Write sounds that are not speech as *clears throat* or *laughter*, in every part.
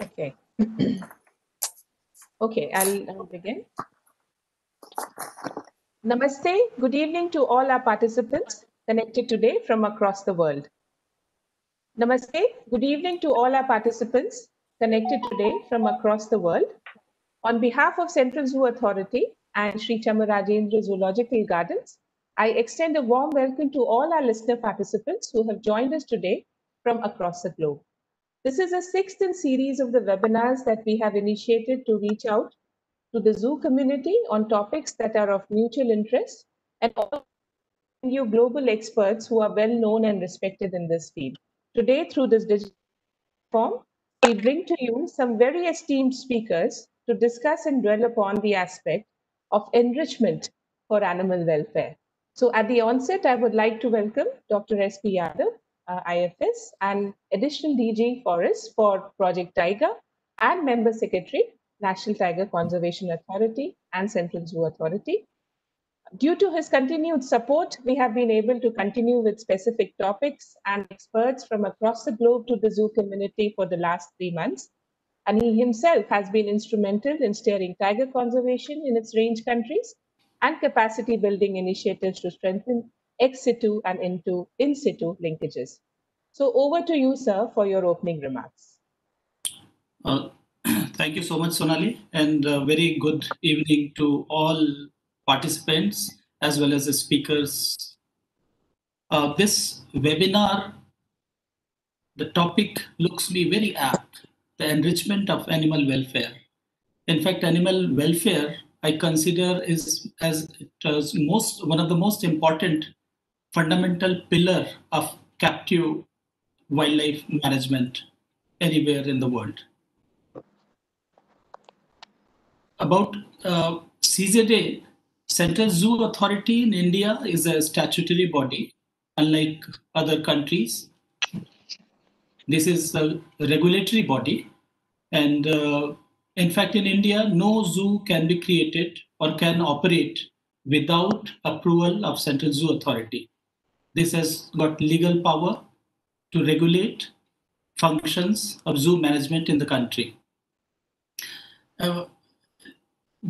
Okay. *clears throat* okay, I'll, I'll begin. Namaste. Good evening to all our participants connected today from across the world. Namaste. Good evening to all our participants connected today from across the world. On behalf of Central Zoo Authority and Sri Chamarajendra Zoological Gardens, I extend a warm welcome to all our listener participants who have joined us today from across the globe. This is a sixth in series of the webinars that we have initiated to reach out to the zoo community on topics that are of mutual interest and you global experts who are well known and respected in this field. Today, through this digital form, we bring to you some very esteemed speakers to discuss and dwell upon the aspect of enrichment for animal welfare. So at the onset, I would like to welcome Dr. S.P. Yadav, uh, IFS, and additional DG Forest for Project Tiger, and Member Secretary, National Tiger Conservation Authority and Central Zoo Authority. Due to his continued support, we have been able to continue with specific topics and experts from across the globe to the zoo community for the last three months. And he himself has been instrumental in steering tiger conservation in its range countries and capacity building initiatives to strengthen ex situ and into in situ linkages. So over to you, sir, for your opening remarks. Uh, *clears throat* thank you so much, Sonali, and uh, very good evening to all participants as well as the speakers. Uh, this webinar, the topic looks me very apt, the enrichment of animal welfare. In fact, animal welfare I consider is as, as most one of the most important fundamental pillar of captive wildlife management anywhere in the world. About uh, CZA, Central Zoo Authority in India is a statutory body, unlike other countries. This is a regulatory body. And uh, in fact, in India, no zoo can be created or can operate without approval of Central Zoo Authority. This has got legal power to regulate functions of zoo management in the country. Uh,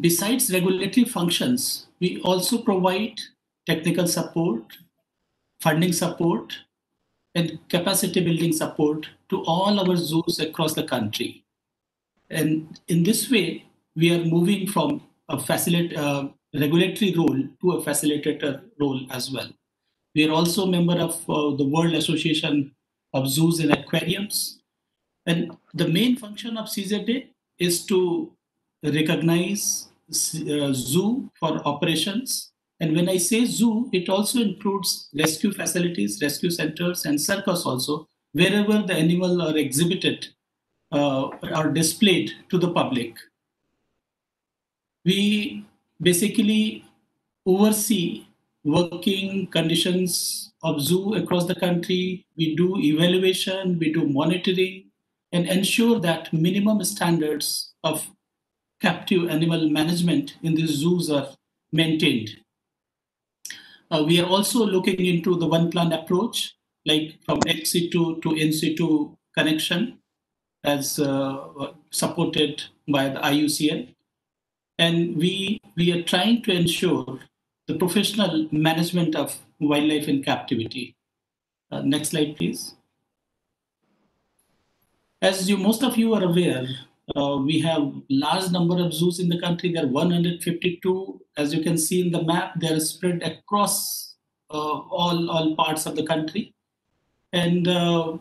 besides regulatory functions, we also provide technical support, funding support, and capacity building support to all our zoos across the country. And in this way, we are moving from a facilitator uh, regulatory role to a facilitator role as well. We are also a member of uh, the World Association of Zoos and Aquariums. And the main function of CZA is to recognize uh, zoo for operations. And when I say zoo, it also includes rescue facilities, rescue centers, and circus also, wherever the animal are exhibited uh, are displayed to the public. We basically oversee working conditions of zoo across the country. We do evaluation, we do monitoring, and ensure that minimum standards of captive animal management in these zoos are maintained. Uh, we are also looking into the one plan approach, like from ex situ to in situ connection, as uh, supported by the IUCN. And we, we are trying to ensure the professional management of wildlife in captivity. Uh, next slide, please. As you, most of you are aware, uh, we have large number of zoos in the country. There are 152. As you can see in the map, they are spread across uh, all, all parts of the country. And uh,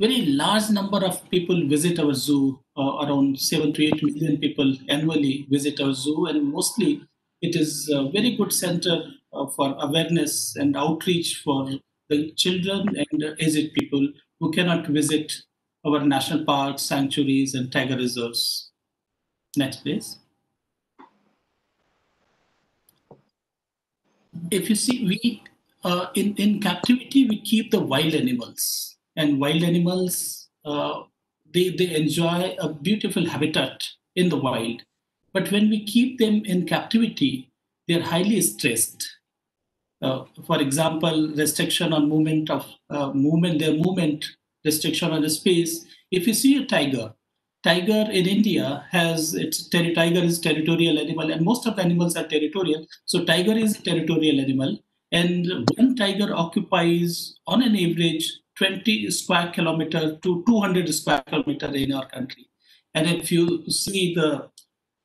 very large number of people visit our zoo. Uh, around 7 to 8 million people annually visit our zoo. And mostly it is a very good center uh, for awareness and outreach for the children and aged people who cannot visit our national parks, sanctuaries, and tiger reserves. Next, please. If you see, we uh, in in captivity we keep the wild animals, and wild animals uh, they they enjoy a beautiful habitat in the wild but when we keep them in captivity, they're highly stressed. Uh, for example, restriction on movement of uh, movement, their movement restriction on the space. If you see a tiger, tiger in India has its ter- tiger is territorial animal, and most of the animals are territorial. So tiger is a territorial animal, and one tiger occupies, on an average, 20 square kilometer to 200 square kilometer in our country. And if you see the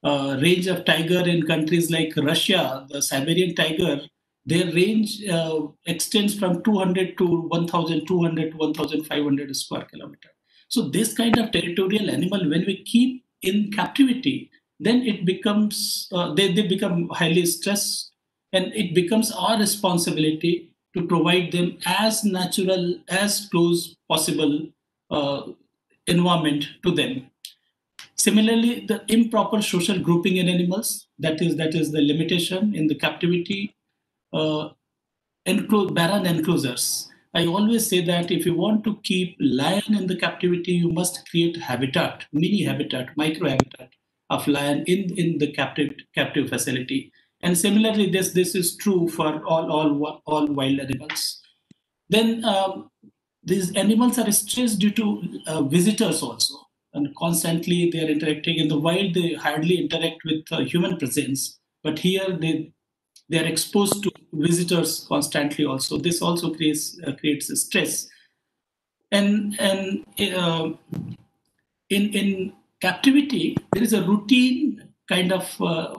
uh, range of tiger in countries like Russia, the Siberian tiger, their range uh, extends from 200 to 1,200 to 1,500 square kilometer. So this kind of territorial animal, when we keep in captivity, then it becomes uh, they, they become highly stressed, and it becomes our responsibility to provide them as natural as close possible uh, environment to them Similarly, the improper social grouping in animals, that is, that is the limitation in the captivity, uh, barren enclosures. I always say that if you want to keep lion in the captivity, you must create habitat, mini habitat, micro habitat of lion in, in the captive, captive facility. And similarly, this, this is true for all, all, all wild animals. Then um, these animals are stressed due to uh, visitors also and constantly they are interacting. In the wild they hardly interact with uh, human presence. But here they they are exposed to visitors constantly also. This also creates uh, creates stress. And and uh, in in captivity there is a routine kind of uh,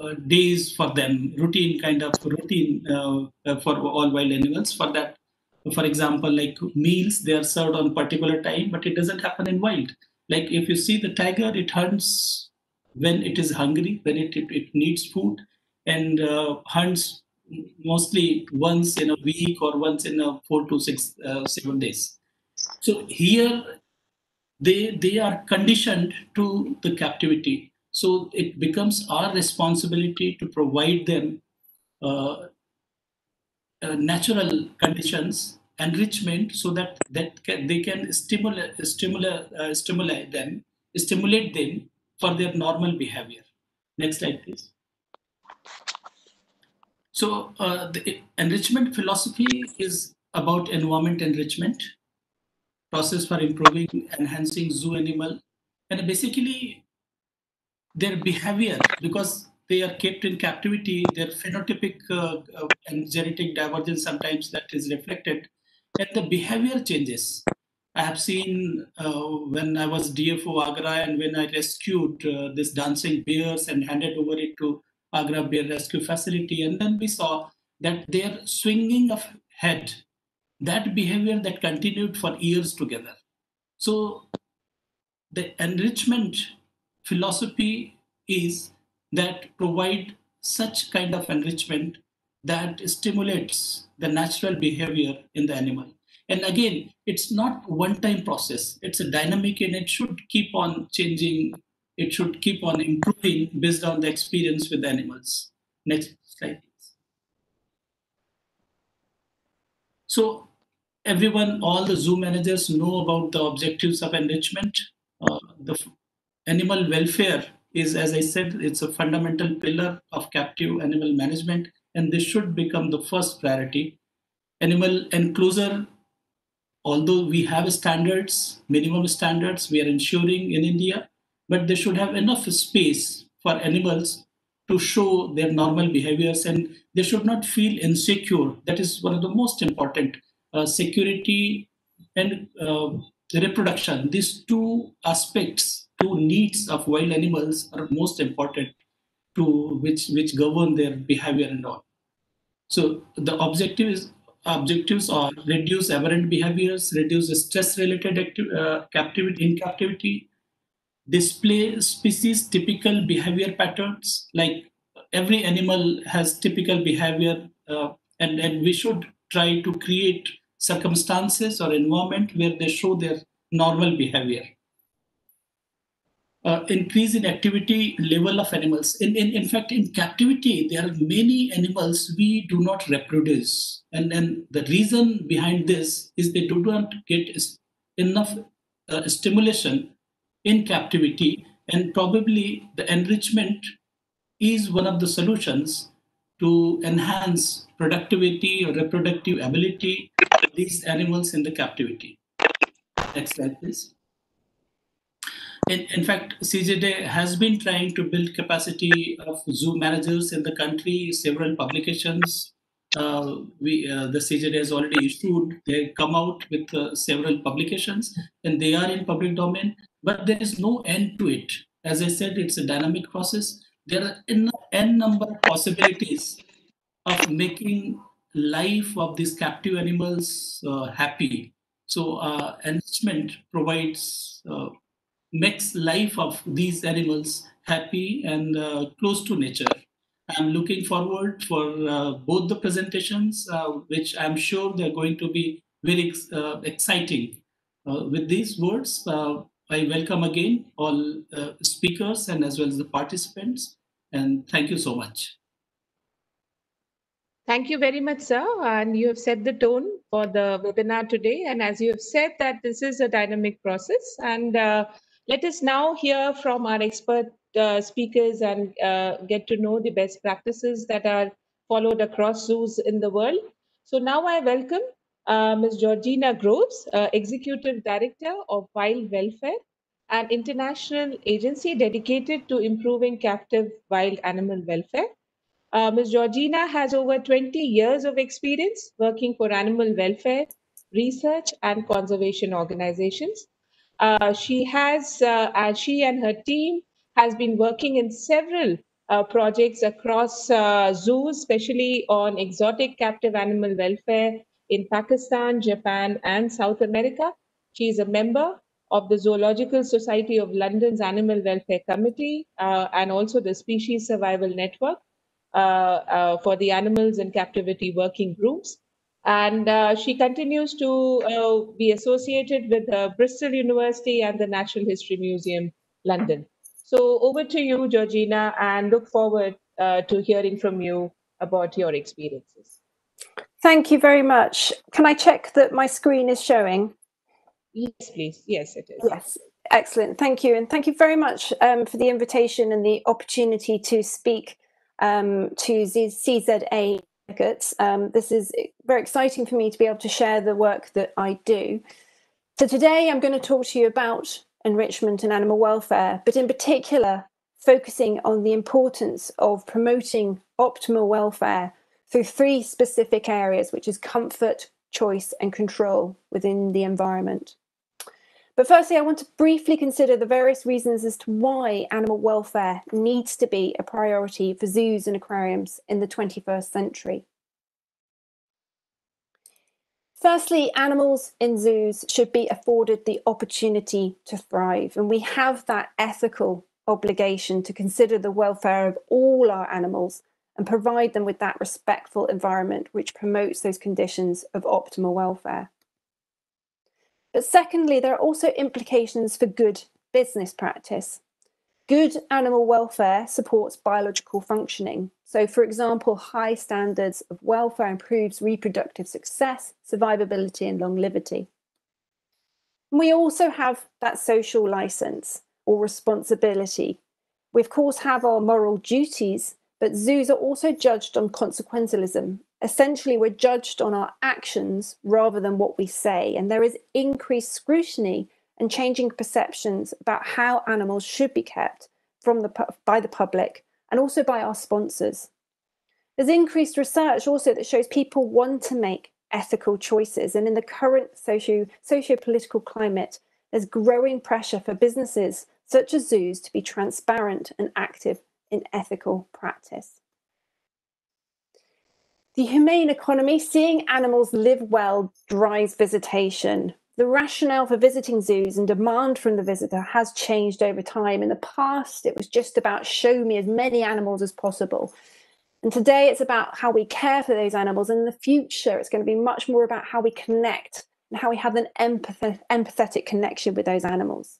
uh, days for them. Routine kind of routine uh, for all wild animals. For that for example like meals they are served on particular time but it doesn't happen in wild like if you see the tiger it hunts when it is hungry when it, it, it needs food and uh, hunts mostly once in a week or once in a four to six uh, seven days. So here they they are conditioned to the captivity. So it becomes our responsibility to provide them uh, uh natural conditions enrichment so that that can, they can stimulate stimulate uh, stimulate them stimulate them for their normal behavior. Next slide please. So uh, the enrichment philosophy is about environment enrichment process for improving enhancing zoo animal. And basically their behavior because they are kept in captivity their phenotypic uh, uh, and genetic divergence sometimes that is reflected and the behavior changes. I have seen uh, when I was DFO Agra and when I rescued uh, this dancing bears and handed over it to Agra Bear Rescue Facility, and then we saw that their swinging of head, that behavior that continued for years together. So the enrichment philosophy is that provide such kind of enrichment that stimulates the natural behavior in the animal. And again, it's not one-time process. It's a dynamic and it should keep on changing. It should keep on improving based on the experience with the animals. Next slide, please. So everyone, all the zoo managers know about the objectives of enrichment. Uh, the animal welfare is, as I said, it's a fundamental pillar of captive animal management and this should become the first priority. Animal enclosure, although we have standards, minimum standards, we are ensuring in India, but they should have enough space for animals to show their normal behaviors and they should not feel insecure. That is one of the most important. Uh, security and uh, reproduction, these two aspects, two needs of wild animals are most important to which which govern their behavior and all. So the objective is objectives are reduce aberrant behaviors, reduce stress-related uh, captivity in captivity, display species typical behavior patterns. Like every animal has typical behavior, uh, and and we should try to create circumstances or environment where they show their normal behavior uh, increase in activity level of animals. In, in, in fact, in captivity, there are many animals we do not reproduce. And, and the reason behind this is they do not get enough uh, stimulation in captivity. And probably the enrichment is one of the solutions to enhance productivity or reproductive ability of these animals in the captivity. Next slide, please. In, in fact, CZA has been trying to build capacity of zoo managers in the country. Several publications uh, we uh, the CZA has already issued. They come out with uh, several publications, and they are in public domain. But there is no end to it. As I said, it's a dynamic process. There are n, n number of possibilities of making life of these captive animals uh, happy. So uh, enrichment provides uh, makes life of these animals happy and uh, close to nature. I'm looking forward for uh, both the presentations, uh, which I'm sure they're going to be very uh, exciting. Uh, with these words, uh, I welcome again all speakers and as well as the participants, and thank you so much. Thank you very much, sir. And you have set the tone for the webinar today. And as you have said that this is a dynamic process and let us now hear from our expert uh, speakers and uh, get to know the best practices that are followed across zoos in the world. So now I welcome uh, Ms. Georgina Groves, uh, Executive Director of Wild Welfare, an international agency dedicated to improving captive wild animal welfare. Uh, Ms. Georgina has over 20 years of experience working for animal welfare, research, and conservation organizations. Uh, she has, uh, and she and her team has been working in several uh, projects across uh, zoos, especially on exotic captive animal welfare in Pakistan, Japan, and South America. She is a member of the Zoological Society of London's Animal Welfare Committee uh, and also the Species Survival Network for the Animals in Captivity Working Groups. And uh, she continues to uh, be associated with uh, Bristol University and the Natural History Museum, London. So over to you, Georgina, and look forward uh, to hearing from you about your experiences. Thank you very much. Can I check that my screen is showing? Yes, please. Yes, it is. Yes, excellent. Thank you. And thank you very much um, for the invitation and the opportunity to speak um, to CZA delegates. Um, this is very exciting for me to be able to share the work that I do. So today I'm going to talk to you about enrichment and animal welfare, but in particular, focusing on the importance of promoting optimal welfare through three specific areas, which is comfort, choice, and control within the environment. But firstly, I want to briefly consider the various reasons as to why animal welfare needs to be a priority for zoos and aquariums in the 21st century. Firstly, animals in zoos should be afforded the opportunity to thrive, and we have that ethical obligation to consider the welfare of all our animals and provide them with that respectful environment which promotes those conditions of optimal welfare. But secondly, there are also implications for good business practice. Good animal welfare supports biological functioning. So, for example, high standards of welfare improves reproductive success, survivability, and longevity. We also have that social license or responsibility. We, of course, have our moral duties, but zoos are also judged on consequentialism essentially we're judged on our actions rather than what we say. And there is increased scrutiny and changing perceptions about how animals should be kept from the by the public and also by our sponsors. There's increased research also that shows people want to make ethical choices. And in the current socio socio-political climate there's growing pressure for businesses such as zoos to be transparent and active in ethical practice the humane economy, seeing animals live well, drives visitation. The rationale for visiting zoos and demand from the visitor has changed over time. In the past, it was just about show me as many animals as possible. And today it's about how we care for those animals. And in the future, it's going to be much more about how we connect and how we have an empath- empathetic connection with those animals.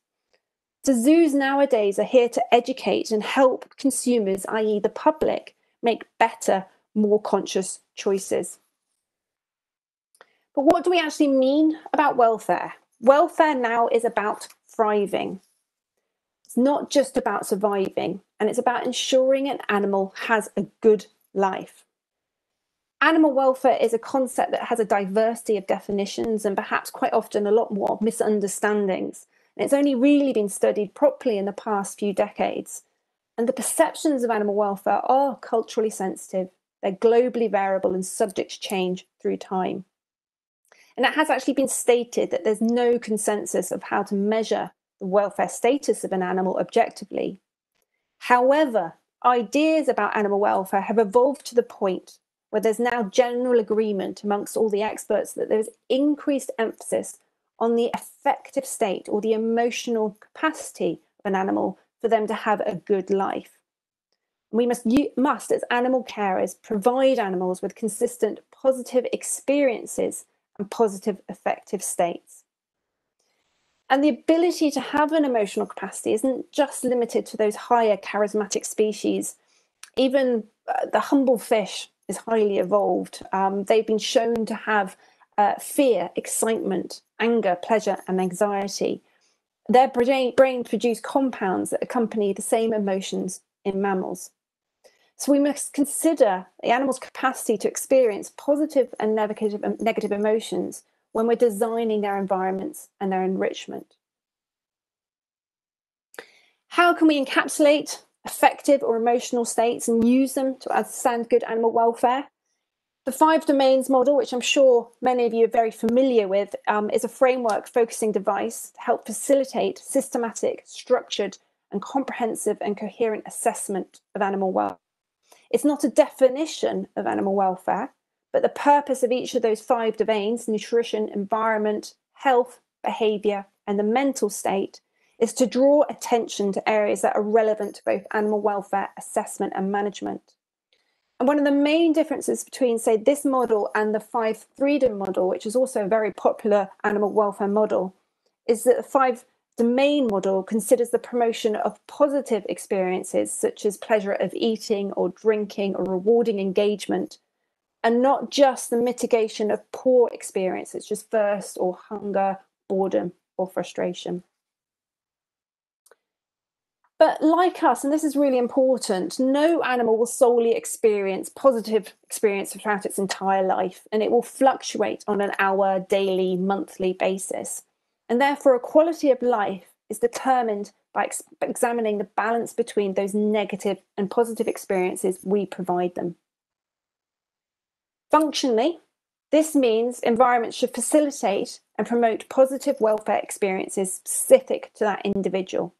So, zoos nowadays are here to educate and help consumers, i.e., the public, make better more conscious choices. But what do we actually mean about welfare? Welfare now is about thriving. It's not just about surviving, and it's about ensuring an animal has a good life. Animal welfare is a concept that has a diversity of definitions and perhaps quite often a lot more misunderstandings. And it's only really been studied properly in the past few decades. And the perceptions of animal welfare are culturally sensitive, they're globally variable and subject to change through time. And it has actually been stated that there's no consensus of how to measure the welfare status of an animal objectively. However, ideas about animal welfare have evolved to the point where there's now general agreement amongst all the experts that there's increased emphasis on the affective state or the emotional capacity of an animal for them to have a good life. We must, must, as animal carers, provide animals with consistent positive experiences and positive affective states. And the ability to have an emotional capacity isn't just limited to those higher charismatic species. Even uh, the humble fish is highly evolved. Um, they've been shown to have uh, fear, excitement, anger, pleasure, and anxiety. Their brain, brain produce compounds that accompany the same emotions in mammals. So we must consider the animal's capacity to experience positive and negative, negative emotions when we're designing their environments and their enrichment. How can we encapsulate affective or emotional states and use them to understand good animal welfare? The five domains model, which I'm sure many of you are very familiar with, um, is a framework focusing device to help facilitate systematic, structured, and comprehensive and coherent assessment of animal welfare. It's not a definition of animal welfare, but the purpose of each of those five domains nutrition, environment, health, behavior, and the mental state is to draw attention to areas that are relevant to both animal welfare assessment and management. And one of the main differences between, say, this model and the five freedom model, which is also a very popular animal welfare model, is that the five domain model considers the promotion of positive experiences such as pleasure of eating or drinking or rewarding engagement, and not just the mitigation of poor experiences, just thirst or hunger, boredom or frustration. But like us, and this is really important, no animal will solely experience positive experience throughout its entire life, and it will fluctuate on an hour, daily, monthly basis. And therefore, a quality of life is determined by ex- examining the balance between those negative and positive experiences we provide them. Functionally, this means environments should facilitate and promote positive welfare experiences specific to that individual.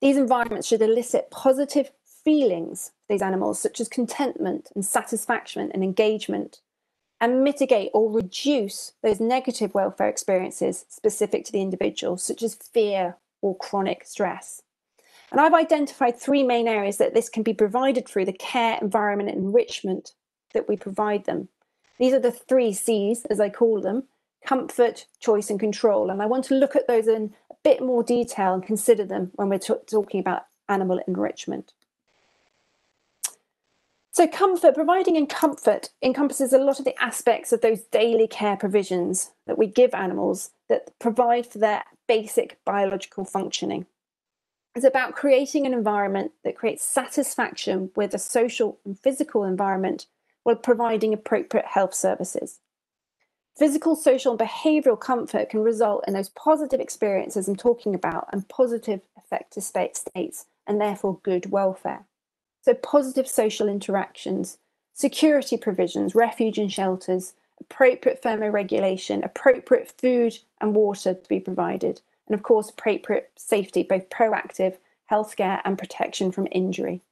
These environments should elicit positive feelings for these animals, such as contentment and satisfaction and engagement, and mitigate or reduce those negative welfare experiences specific to the individual, such as fear or chronic stress. And I've identified three main areas that this can be provided through the care, environment, and enrichment that we provide them. These are the three C's, as I call them comfort, choice, and control. And I want to look at those in a bit more detail and consider them when we're talking about animal enrichment. So, comfort, providing in comfort encompasses a lot of the aspects of those daily care provisions that we give animals that provide for their basic biological functioning. It's about creating an environment that creates satisfaction with a social and physical environment while providing appropriate health services. Physical, social, and behavioral comfort can result in those positive experiences I'm talking about and positive affective states, and therefore good welfare. So, positive social interactions, security provisions, refuge and shelters, appropriate thermoregulation, appropriate food and water to be provided, and of course, appropriate safety, both proactive healthcare and protection from injury.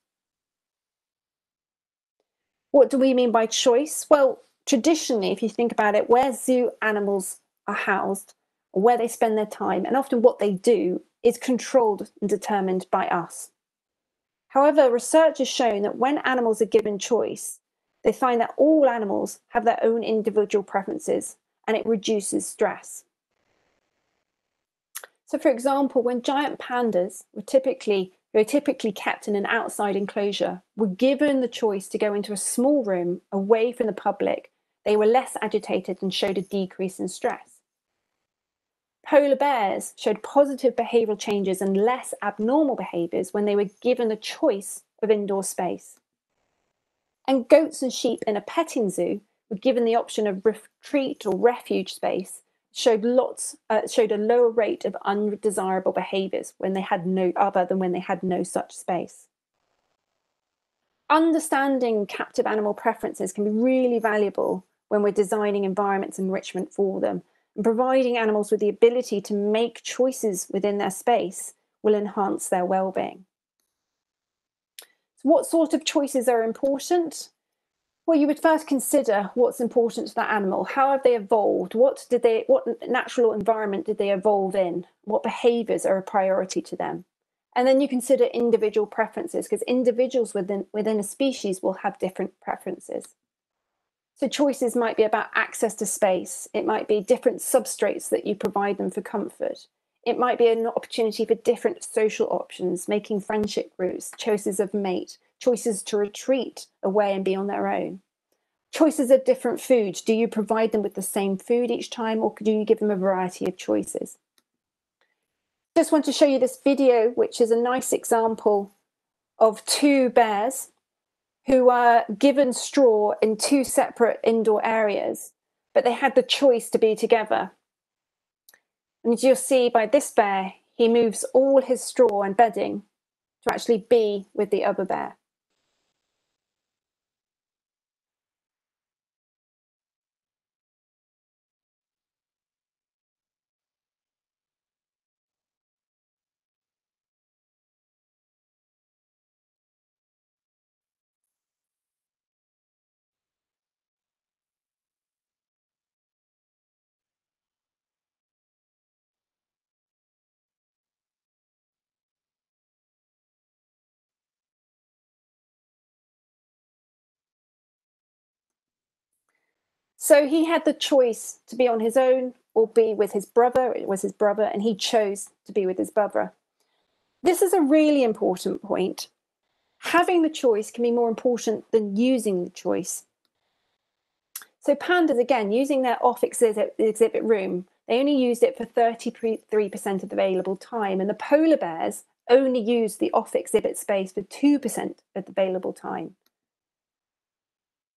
What do we mean by choice? Well, traditionally, if you think about it, where zoo animals are housed, where they spend their time, and often what they do, is controlled and determined by us. However, research has shown that when animals are given choice, they find that all animals have their own individual preferences and it reduces stress. So, for example, when giant pandas were typically who are typically kept in an outside enclosure were given the choice to go into a small room away from the public, they were less agitated and showed a decrease in stress. Polar bears showed positive behavioral changes and less abnormal behaviors when they were given the choice of indoor space. And goats and sheep in a petting zoo were given the option of retreat or refuge space, showed lots uh, showed a lower rate of undesirable behaviors when they had no other than when they had no such space understanding captive animal preferences can be really valuable when we're designing environments enrichment for them providing animals with the ability to make choices within their space will enhance their well-being so what sort of choices are important well, you would first consider what's important to that animal. How have they evolved? What did they what natural environment did they evolve in? What behaviors are a priority to them? And then you consider individual preferences because individuals within within a species will have different preferences. So choices might be about access to space. It might be different substrates that you provide them for comfort. It might be an opportunity for different social options, making friendship groups, choices of mate, choices to retreat away and be on their own. Choices of different foods. Do you provide them with the same food each time or do you give them a variety of choices? Just want to show you this video, which is a nice example of two bears who were given straw in two separate indoor areas, but they had the choice to be together. And you'll see by this bear, he moves all his straw and bedding to actually be with the other bear. So he had the choice to be on his own or be with his brother. It was his brother, and he chose to be with his brother. This is a really important point. Having the choice can be more important than using the choice. So pandas, again, using their off exhibit, room, they only used it for 33% of the available time, and the polar bears only used the off exhibit space for 2% of the available time.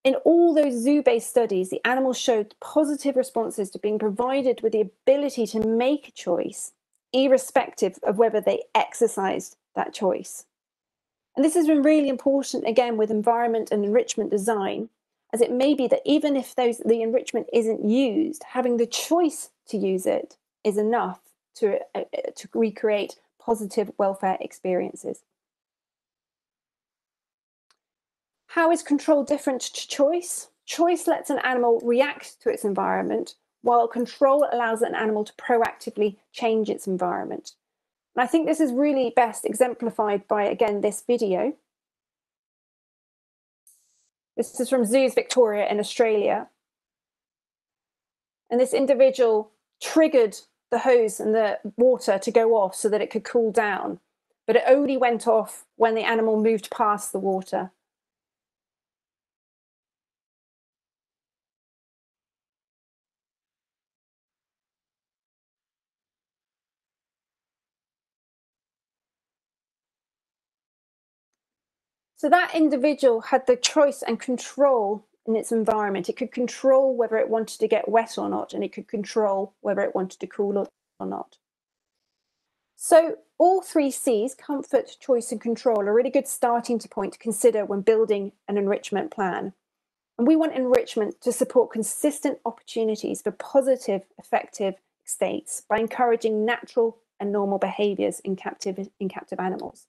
In all those zoo-based studies, the animals showed positive responses to being provided with the ability to make a choice, irrespective of whether they exercised that choice. And this has been really important, again, with environment and enrichment design, as it may be that even if those, the enrichment isn't used, having the choice to use it is enough to, uh, to recreate positive welfare experiences. How is control different to choice? Choice lets an animal react to its environment, while control allows an animal to proactively change its environment. And I think this is really best exemplified by, again, this video. This is from Zoos Victoria in Australia. And this individual triggered the hose and the water to go off so that it could cool down. But it only went off when the animal moved past the water. So that individual had the choice and control in its environment. It could control whether it wanted to get wet or not, and it could control whether it wanted to cool or not. So all three C's, comfort, choice and control, are really good starting to point to consider when building an enrichment plan. And we want enrichment to support consistent opportunities for positive, affective states by encouraging natural and normal behaviours in captive, in captive animals.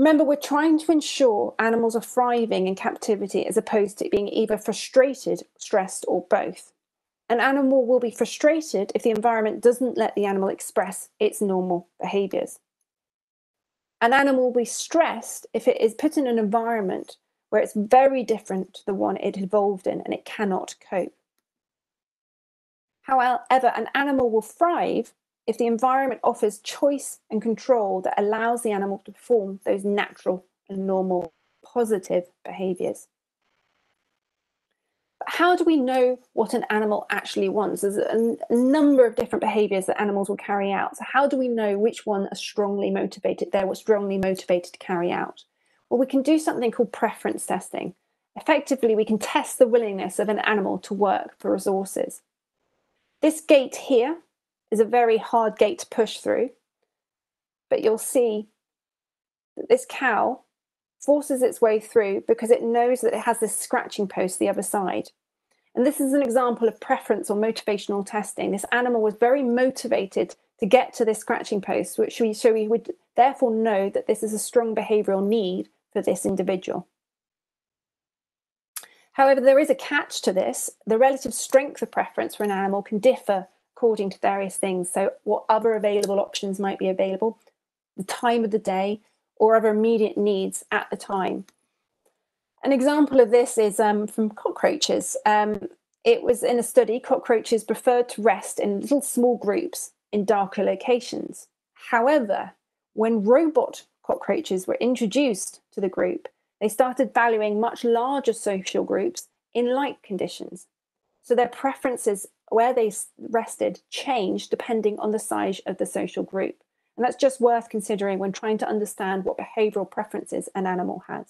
Remember, we're trying to ensure animals are thriving in captivity as opposed to being either frustrated, stressed, or both. An animal will be frustrated if the environment doesn't let the animal express its normal behaviours. An animal will be stressed if it is put in an environment where it's very different to the one it evolved in and it cannot cope. However, an animal will thrive if the environment offers choice and control that allows the animal to perform those natural and normal positive behaviors. But how do we know what an animal actually wants? There's a, number of different behaviors that animals will carry out. So how do we know which one are strongly motivated? They're strongly motivated to carry out. Well, we can do something called preference testing. Effectively, we can test the willingness of an animal to work for resources. This gate here is a very hard gate to push through, but you'll see that this cow forces its way through because it knows that it has this scratching post the other side. And this is an example of preference or motivational testing. This animal was very motivated to get to this scratching post, which we so we would therefore know that this is a strong behavioral need for this individual. However, there is a catch to this. The relative strength of preference for an animal can differ according to various things. So, what other available options might be available, the time of the day, or other immediate needs at the time. An example of this is um, from cockroaches. Um, it was in a study, cockroaches preferred to rest in little small groups in darker locations. However, when robot cockroaches were introduced to the group, they started valuing much larger social groups in light conditions. So their preferences where they rested changed depending on the size of the social group. And that's just worth considering when trying to understand what behavioral preferences an animal has.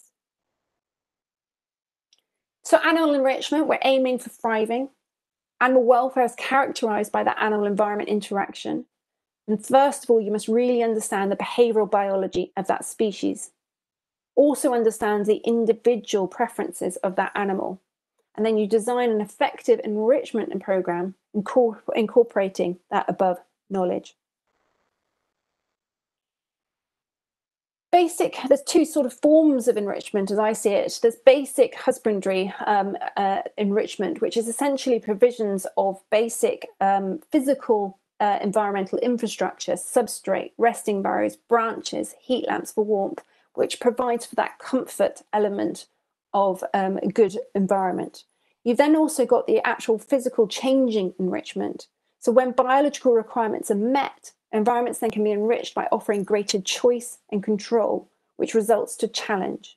So, animal enrichment, we're aiming for thriving. Animal welfare is characterized by that animal environment interaction. And first of all, you must really understand the behavioral biology of that species. Also, understand the individual preferences of that animal. And then you design an effective enrichment program incorporating that above knowledge. basic there's two sort of forms of enrichment as i see it there's basic husbandry um, uh, enrichment which is essentially provisions of basic um, physical uh, environmental infrastructure substrate resting burrows branches heat lamps for warmth which provides for that comfort element of um, a good environment you've then also got the actual physical changing enrichment so when biological requirements are met Environments then can be enriched by offering greater choice and control, which results to challenge.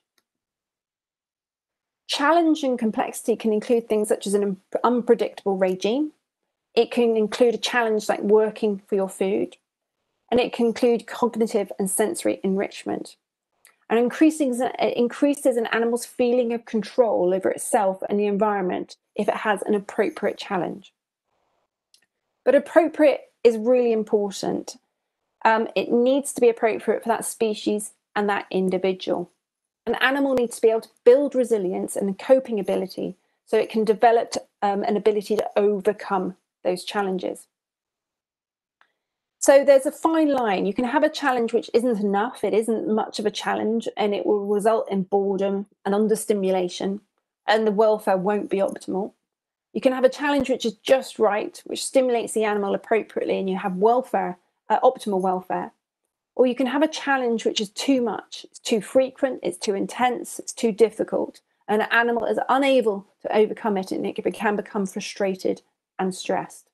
Challenge and complexity can include things such as an unpredictable regime. It can include a challenge like working for your food. And it can include cognitive and sensory enrichment. And increasing, increases an animal's feeling of control over itself and the environment if it has an appropriate challenge. But appropriate is really important. Um, it needs to be appropriate for that species and that individual. An animal needs to be able to build resilience and coping ability so it can develop um, an ability to overcome those challenges. So there's a fine line. You can have a challenge which isn't enough, it isn't much of a challenge, and it will result in boredom and understimulation, and the welfare won't be optimal. You can have a challenge which is just right, which stimulates the animal appropriately, and you have welfare, uh, optimal welfare. Or you can have a challenge which is too much, it's too frequent, it's too intense, it's too difficult, and an animal is unable to overcome it and it can become frustrated and stressed.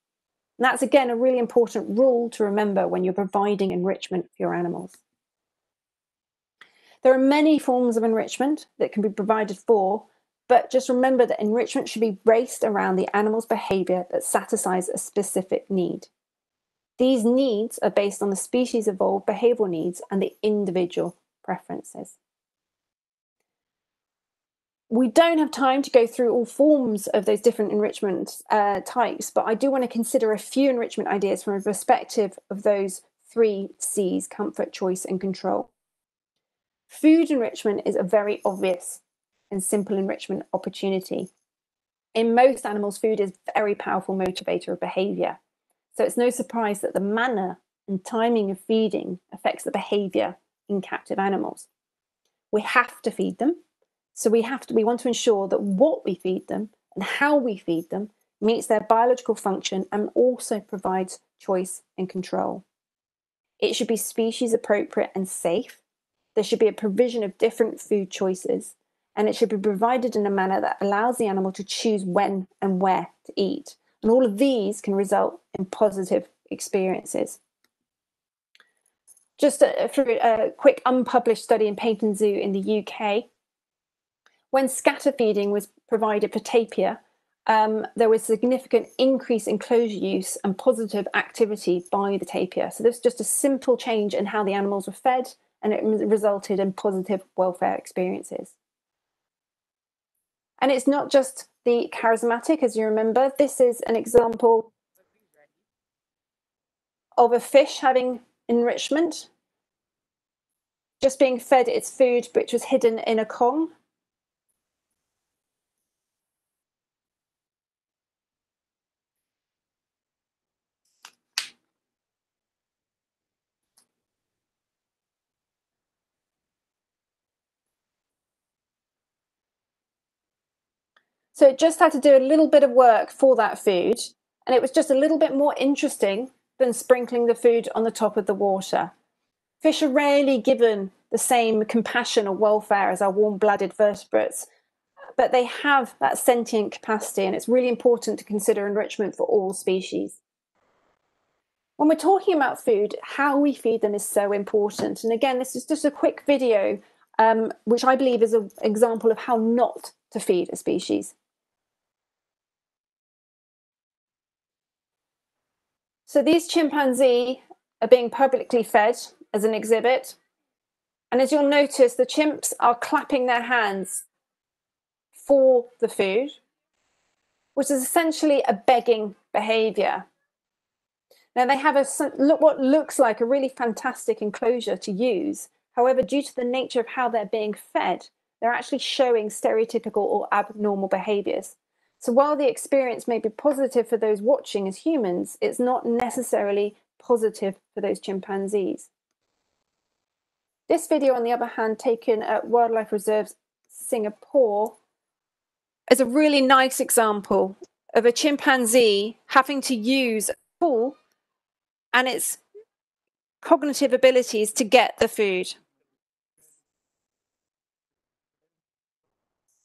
And that's again a really important rule to remember when you're providing enrichment for your animals. There are many forms of enrichment that can be provided for, but just remember that enrichment should be based around the animal's behavior that satisfies a specific need. These needs are based on the species evolved behavioral needs and the individual preferences. We don't have time to go through all forms of those different enrichment uh, types, but I do want to consider a few enrichment ideas from a perspective of those three C's comfort, choice, and control. Food enrichment is a very obvious and simple enrichment opportunity. In most animals, food is a very powerful motivator of behavior. So it's no surprise that the manner and timing of feeding affects the behavior in captive animals. We have to feed them. So we have to we want to ensure that what we feed them and how we feed them meets their biological function and also provides choice and control. It should be species appropriate and safe. There should be a provision of different food choices and it should be provided in a manner that allows the animal to choose when and where to eat. And all of these can result in positive experiences. Just a, a quick unpublished study in Paignton Zoo in the UK. When scatter feeding was provided for tapir, um, there was significant increase in closure use and positive activity by the tapir. So this was just a simple change in how the animals were fed, and it resulted in positive welfare experiences. And it's not just the charismatic, as you remember, this is an example of a fish having enrichment, just being fed its food, which was hidden in a Kong. So it just had to do a little bit of work for that food, and it was just a little bit more interesting than sprinkling the food on the top of the water. Fish are rarely given the same compassion or welfare as our warm blooded vertebrates, but they have that sentient capacity, and it's really important to consider enrichment for all species. When we're talking about food, how we feed them is so important. And again, this is just a quick video, um, which I believe is an example of how not to feed a species. So these chimpanzee are being publicly fed as an exhibit. And as you'll notice, the chimps are clapping their hands for the food, which is essentially a begging behavior. Now they have a look what looks like a really fantastic enclosure to use. However, due to the nature of how they're being fed, they're actually showing stereotypical or abnormal behaviors. So while the experience may be positive for those watching as humans, it's not necessarily positive for those chimpanzees. This video, on the other hand, taken at Wildlife Reserves Singapore, is a really nice example of a chimpanzee having to use a tool and its cognitive abilities to get the food.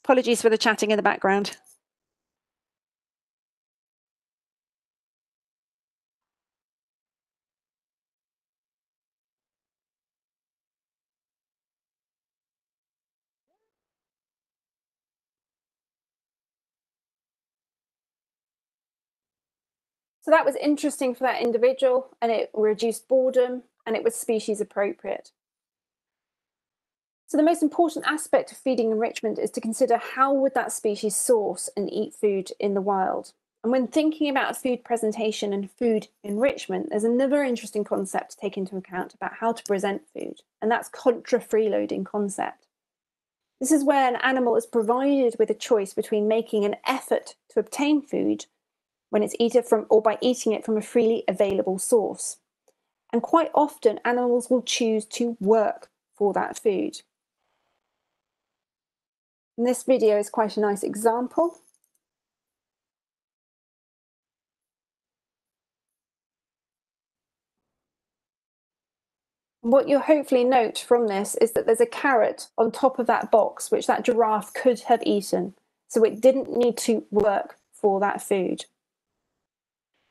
Apologies for the chatting in the background. So that was interesting for that individual and it reduced boredom and it was species appropriate. So the most important aspect of feeding enrichment is to consider how would that species source and eat food in the wild. And when thinking about food presentation and food enrichment, there's another interesting concept to take into account about how to present food, and that's contra freeloading concept. This is where an animal is provided with a choice between making an effort to obtain food when it's eaten from or by eating it from a freely available source. And quite often animals will choose to work for that food. And this video is quite a nice example. what you'll hopefully note from this is that there's a carrot on top of that box, which that giraffe could have eaten. So it didn't need to work for that food.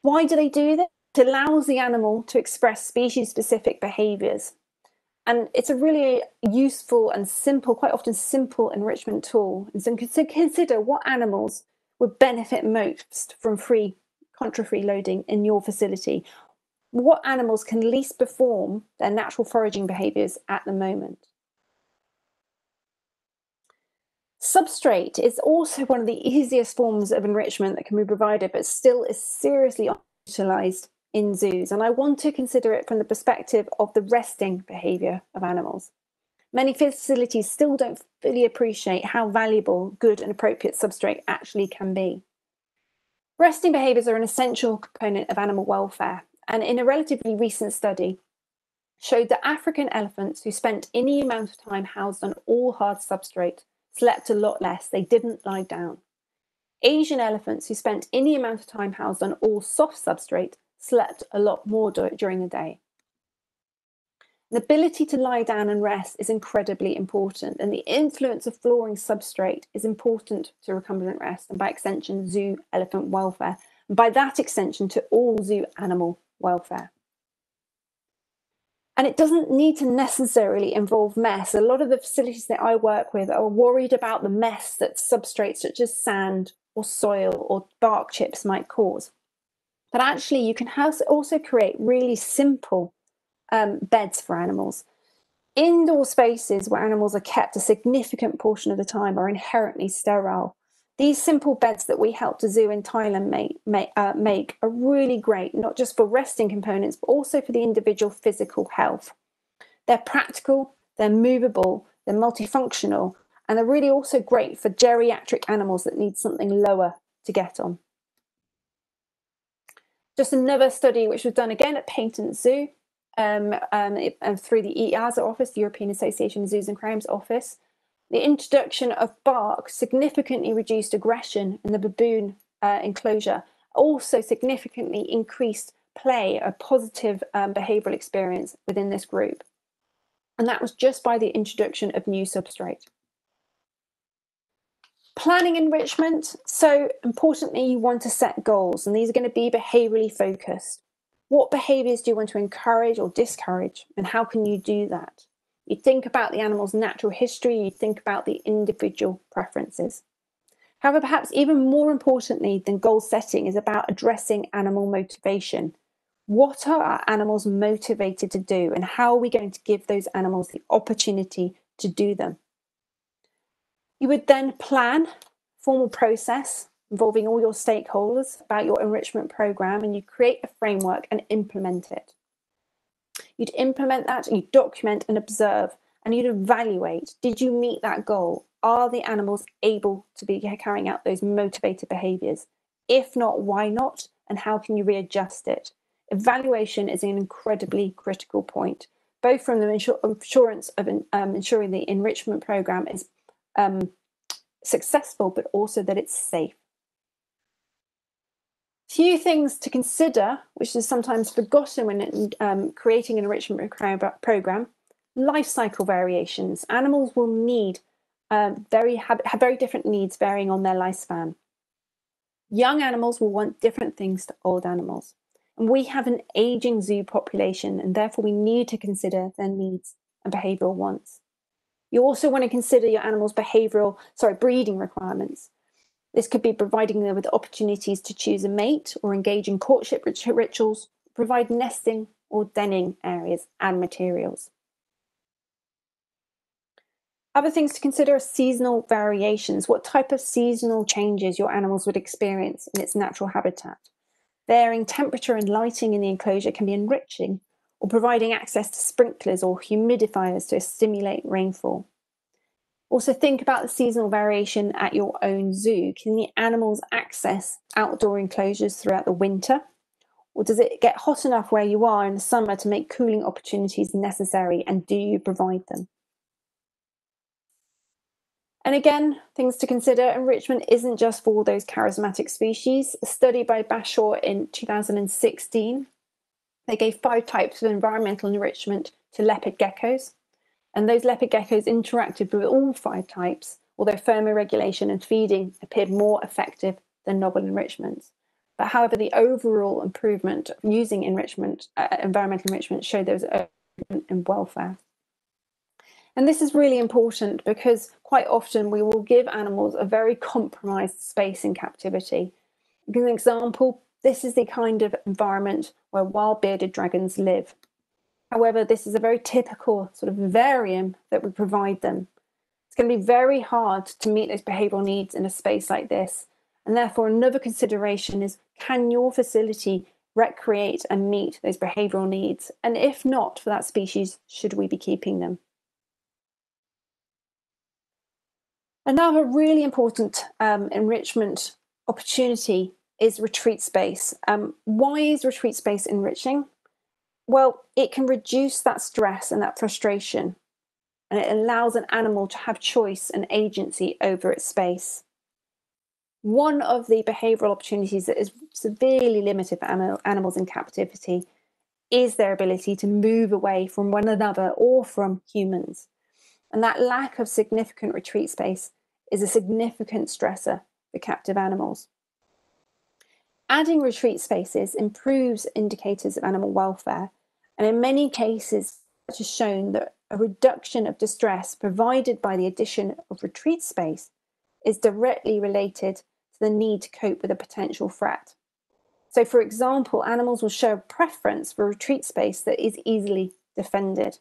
Why do they do this? It allows the animal to express species specific behaviors. And it's a really useful and simple, quite often simple enrichment tool. And so consider what animals would benefit most from free contra free loading in your facility. What animals can least perform their natural foraging behaviors at the moment? Substrate is also one of the easiest forms of enrichment that can be provided, but still is seriously utilized in zoos. And I want to consider it from the perspective of the resting behavior of animals. Many facilities still don't fully appreciate how valuable good and appropriate substrate actually can be. Resting behaviors are an essential component of animal welfare, and in a relatively recent study, showed that African elephants who spent any amount of time housed on all hard substrate slept a lot less. They didn't lie down. Asian elephants who spent any amount of time housed on all soft substrate slept a lot more during the day. The ability to lie down and rest is incredibly important, and the influence of flooring substrate is important to recumbent rest, and by extension, zoo elephant welfare, and by that extension, to all zoo animal welfare. And it doesn't need to necessarily involve mess. A lot of the facilities that I work with are worried about the mess that substrates such as sand or soil or bark chips might cause. But actually, you can also create really simple um, beds for animals. Indoor spaces where animals are kept a significant portion of the time are inherently sterile. These simple beds that we helped a zoo in Thailand make, make, uh, make are really great, not just for resting components, but also for the individual physical health. They're practical, they're movable, they're multifunctional, and they're really also great for geriatric animals that need something lower to get on. Just another study which was done again at Paignton Zoo um, um, it, um, through the EAZA office, the European Association of Zoos and Aquariums office. The introduction of bark significantly reduced aggression in the baboon uh, enclosure, also significantly increased play, a positive um, behavioural experience within this group. And that was just by the introduction of new substrate. Planning enrichment. So, importantly, you want to set goals, and these are going to be behaviorally focused. What behaviors do you want to encourage or discourage, and how can you do that? You think about the animal's natural history, you think about the individual preferences. However, perhaps even more importantly than goal setting is about addressing animal motivation. What are our animals motivated to do, and how are we going to give those animals the opportunity to do them? You would then plan formal process involving all your stakeholders about your enrichment program and you create a framework and implement it. You'd implement that, you'd document and observe, and you'd evaluate did you meet that goal? Are the animals able to be carrying out those motivated behaviors? If not, why not? And how can you readjust it? Evaluation is an incredibly critical point, both from the assurance of um, ensuring the enrichment program is um, successful, but also that it's safe. Few things to consider, which is sometimes forgotten when um, creating an enrichment program. Life cycle variations. Animals will need um, very have, very different needs varying on their lifespan. Young animals will want different things to old animals. And we have an aging zoo population, and therefore we need to consider their needs and behavioural wants. You also want to consider your animal's behavioural, sorry, breeding requirements. This could be providing them with opportunities to choose a mate or engage in courtship rituals, provide nesting or denning areas and materials. Other things to consider are seasonal variations. What type of seasonal changes your animals would experience in its natural habitat? Varying temperature and lighting in the enclosure can be enriching, or providing access to sprinklers or humidifiers to stimulate rainfall. Also, think about the seasonal variation at your own zoo. Can the animals access outdoor enclosures throughout the winter? Or does it get hot enough where you are in the summer to make cooling opportunities necessary? And do you provide them? And again, things to consider enrichment isn't just for those charismatic species. A study by Bashaw in 2016 they gave five types of environmental enrichment to leopard geckos, and those leopard geckos interacted with all five types, although thermoregulation and feeding appeared more effective than novel enrichments. But however, the overall improvement using enrichment, uh, environmental enrichment, showed there was a in welfare. And this is really important because quite often we will give animals a very compromised space in captivity. Give an example, this is the kind of environment where wild bearded dragons live. However, this is a very typical sort of vivarium that we provide them. It's going to be very hard to meet those behavioural needs in a space like this. And therefore, another consideration is can your facility recreate and meet those behavioural needs? And if not for that species, should we be keeping them? Another really important um, enrichment opportunity is retreat space. Um, why is retreat space enriching? Well, it can reduce that stress and that frustration, and it allows an animal to have choice and agency over its space. One of the behavioural opportunities that is severely limited for animals in captivity is their ability to move away from one another or from humans. And that lack of significant retreat space is a significant stressor for captive animals. Adding retreat spaces improves indicators of animal welfare, and in many cases, it has shown that a reduction of distress provided by the addition of retreat space is directly related to the need to cope with a potential threat. So, for example, animals will show a preference for retreat space that is easily defended.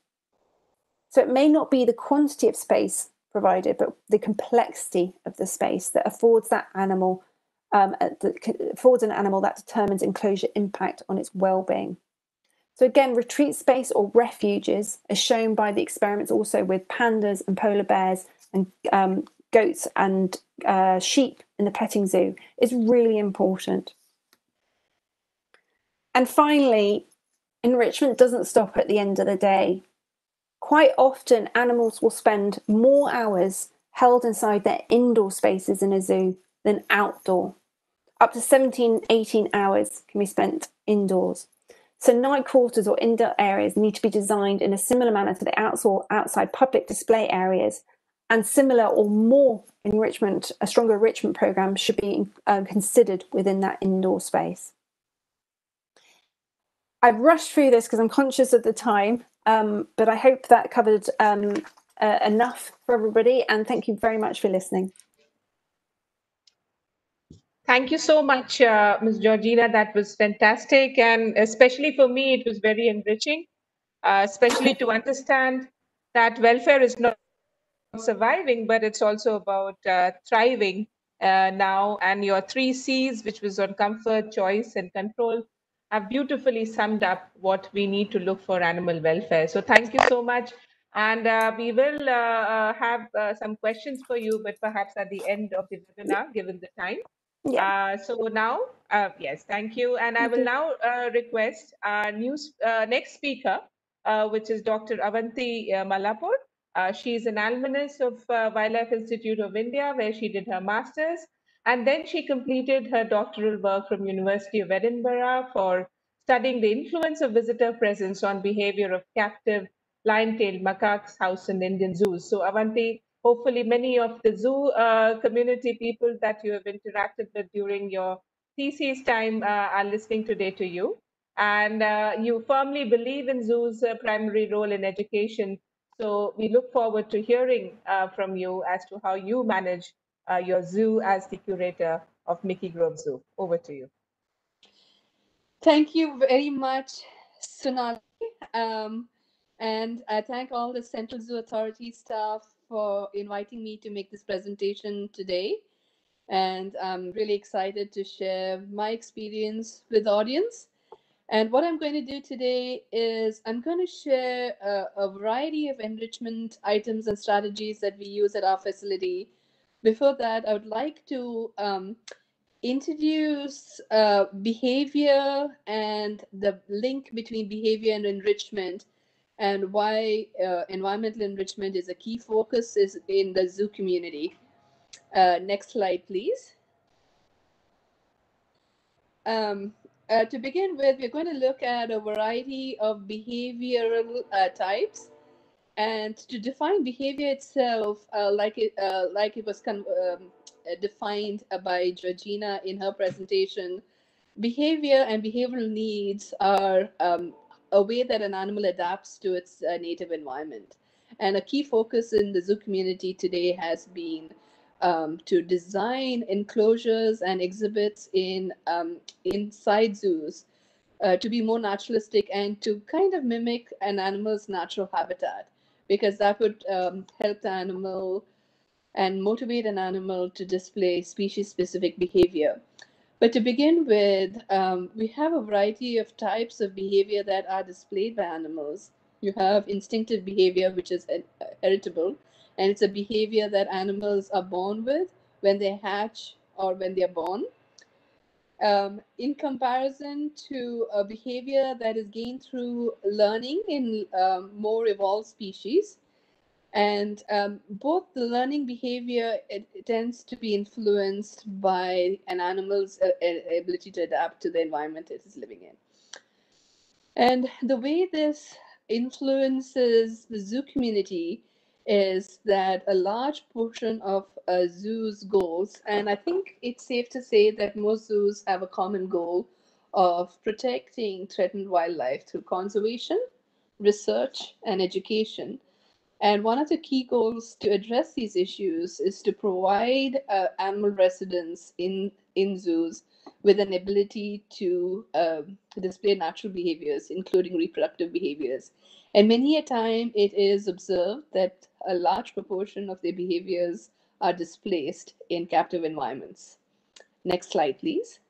So, it may not be the quantity of space provided, but the complexity of the space that affords that animal, um, uh, affords an animal that determines enclosure impact on its well-being. So again, retreat space or refuges, as shown by the experiments also with pandas and polar bears and um, goats and uh, sheep in the petting zoo, is really important. And finally, enrichment doesn't stop at the end of the day. Quite often, animals will spend more hours held inside their indoor spaces in a zoo than outdoor. Up to 17, 18 hours can be spent indoors. So night quarters or indoor areas need to be designed in a similar manner to the outside public display areas and similar or more enrichment, a stronger enrichment program should be uh, considered within that indoor space. I've rushed through this because I'm conscious of the time, um, but I hope that covered um, uh, enough for everybody and thank you very much for listening. Thank you so much, uh, Ms. Georgina. That was fantastic. And especially for me, it was very enriching, uh, especially to understand that welfare is not surviving, but it's also about uh, thriving uh, now. And your three C's, which was on comfort, choice, and control, have beautifully summed up what we need to look for animal welfare. So thank you so much. And uh, we will uh, have some questions for you, but perhaps at the end of the webinar, given the time. Yeah. Uh, so now, uh, yes, thank you. And I will now uh, request our new, uh, next speaker, uh, which is Dr. Avanti uh, Mallapur. she is an alumnus of Wildlife Institute of India, where she did her master's. And then she completed her doctoral work from University of Edinburgh for studying the influence of visitor presence on behavior of captive lion-tailed macaques housed in Indian zoos. So Avanti, hopefully many of the zoo uh, community people that you have interacted with during your thesis time uh, are listening today to you. And uh, you firmly believe in zoo's uh, primary role in education. So we look forward to hearing from you as to how you manage your zoo as the curator of Micke Grove Zoo. Over to you. Thank you very much, Sunali. Um, and I thank all the Central Zoo Authority staff for inviting me to make this presentation today. And I'm really excited to share my experience with the audience. And what I'm going to do today is I'm going to share a, a, variety of enrichment items and strategies that we use at our facility. Before that, I would like to um, introduce uh, behavior and the link between behavior and enrichment and why uh, environmental enrichment is a key focus is in the zoo community. Uh, next slide, please. Um, uh, to begin with, we're going to look at a variety of behavioral uh, types. And to define behavior itself, uh, like, it, uh, like it was um, defined by Georgina in her presentation, behavior and behavioral needs are um, a way that an animal adapts to its uh, native environment. And a key focus in the zoo community today has been um, to design enclosures and exhibits in um, inside zoos uh, to be more naturalistic and to kind of mimic an animal's natural habitat, because that would um, help the animal and motivate an animal to display species-specific behavior. But to begin with, um, we have a variety of types of behavior that are displayed by animals. You have instinctive behavior, which is heritable, and it's a behavior that animals are born with when they hatch or when they're born. Um, in comparison to a behavior that is gained through learning in um, more evolved species, and um, both the learning behavior it, it, tends to be influenced by an animal's uh, ability to adapt to the environment it is living in. And the way this influences the zoo community is that a large portion of a zoo's goals and i think it's safe to say that most zoos have a common goal of protecting threatened wildlife through conservation research and education and one of the key goals to address these issues is to provide uh, animal residents in, in zoos with an ability to um, display natural behaviors, including reproductive behaviors. And many a time it is observed that a large proportion of their behaviors are displaced in captive environments. Next slide, please.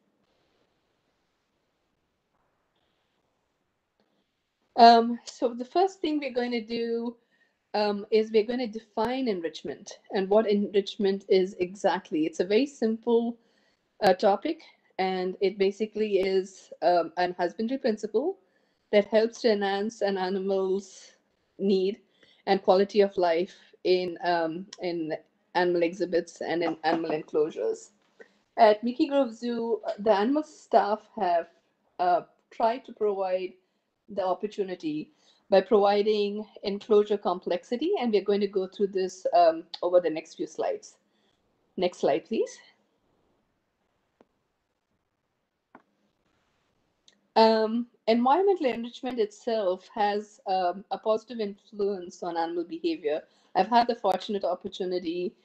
Um, so the first thing we're going to do um, is we're going to define enrichment and what enrichment is exactly. It's a very simple uh, topic, and it basically is um, an husbandry principle that helps to enhance an animal's need and quality of life in um, in animal exhibits and in animal enclosures. At Micke Grove Zoo, the animal staff have uh, tried to provide the opportunity by providing enclosure complexity, and we're going to go through this um, over the next few slides. Next slide, please. Um, environmental enrichment itself has um, a positive influence on animal behavior. I've had the fortunate opportunity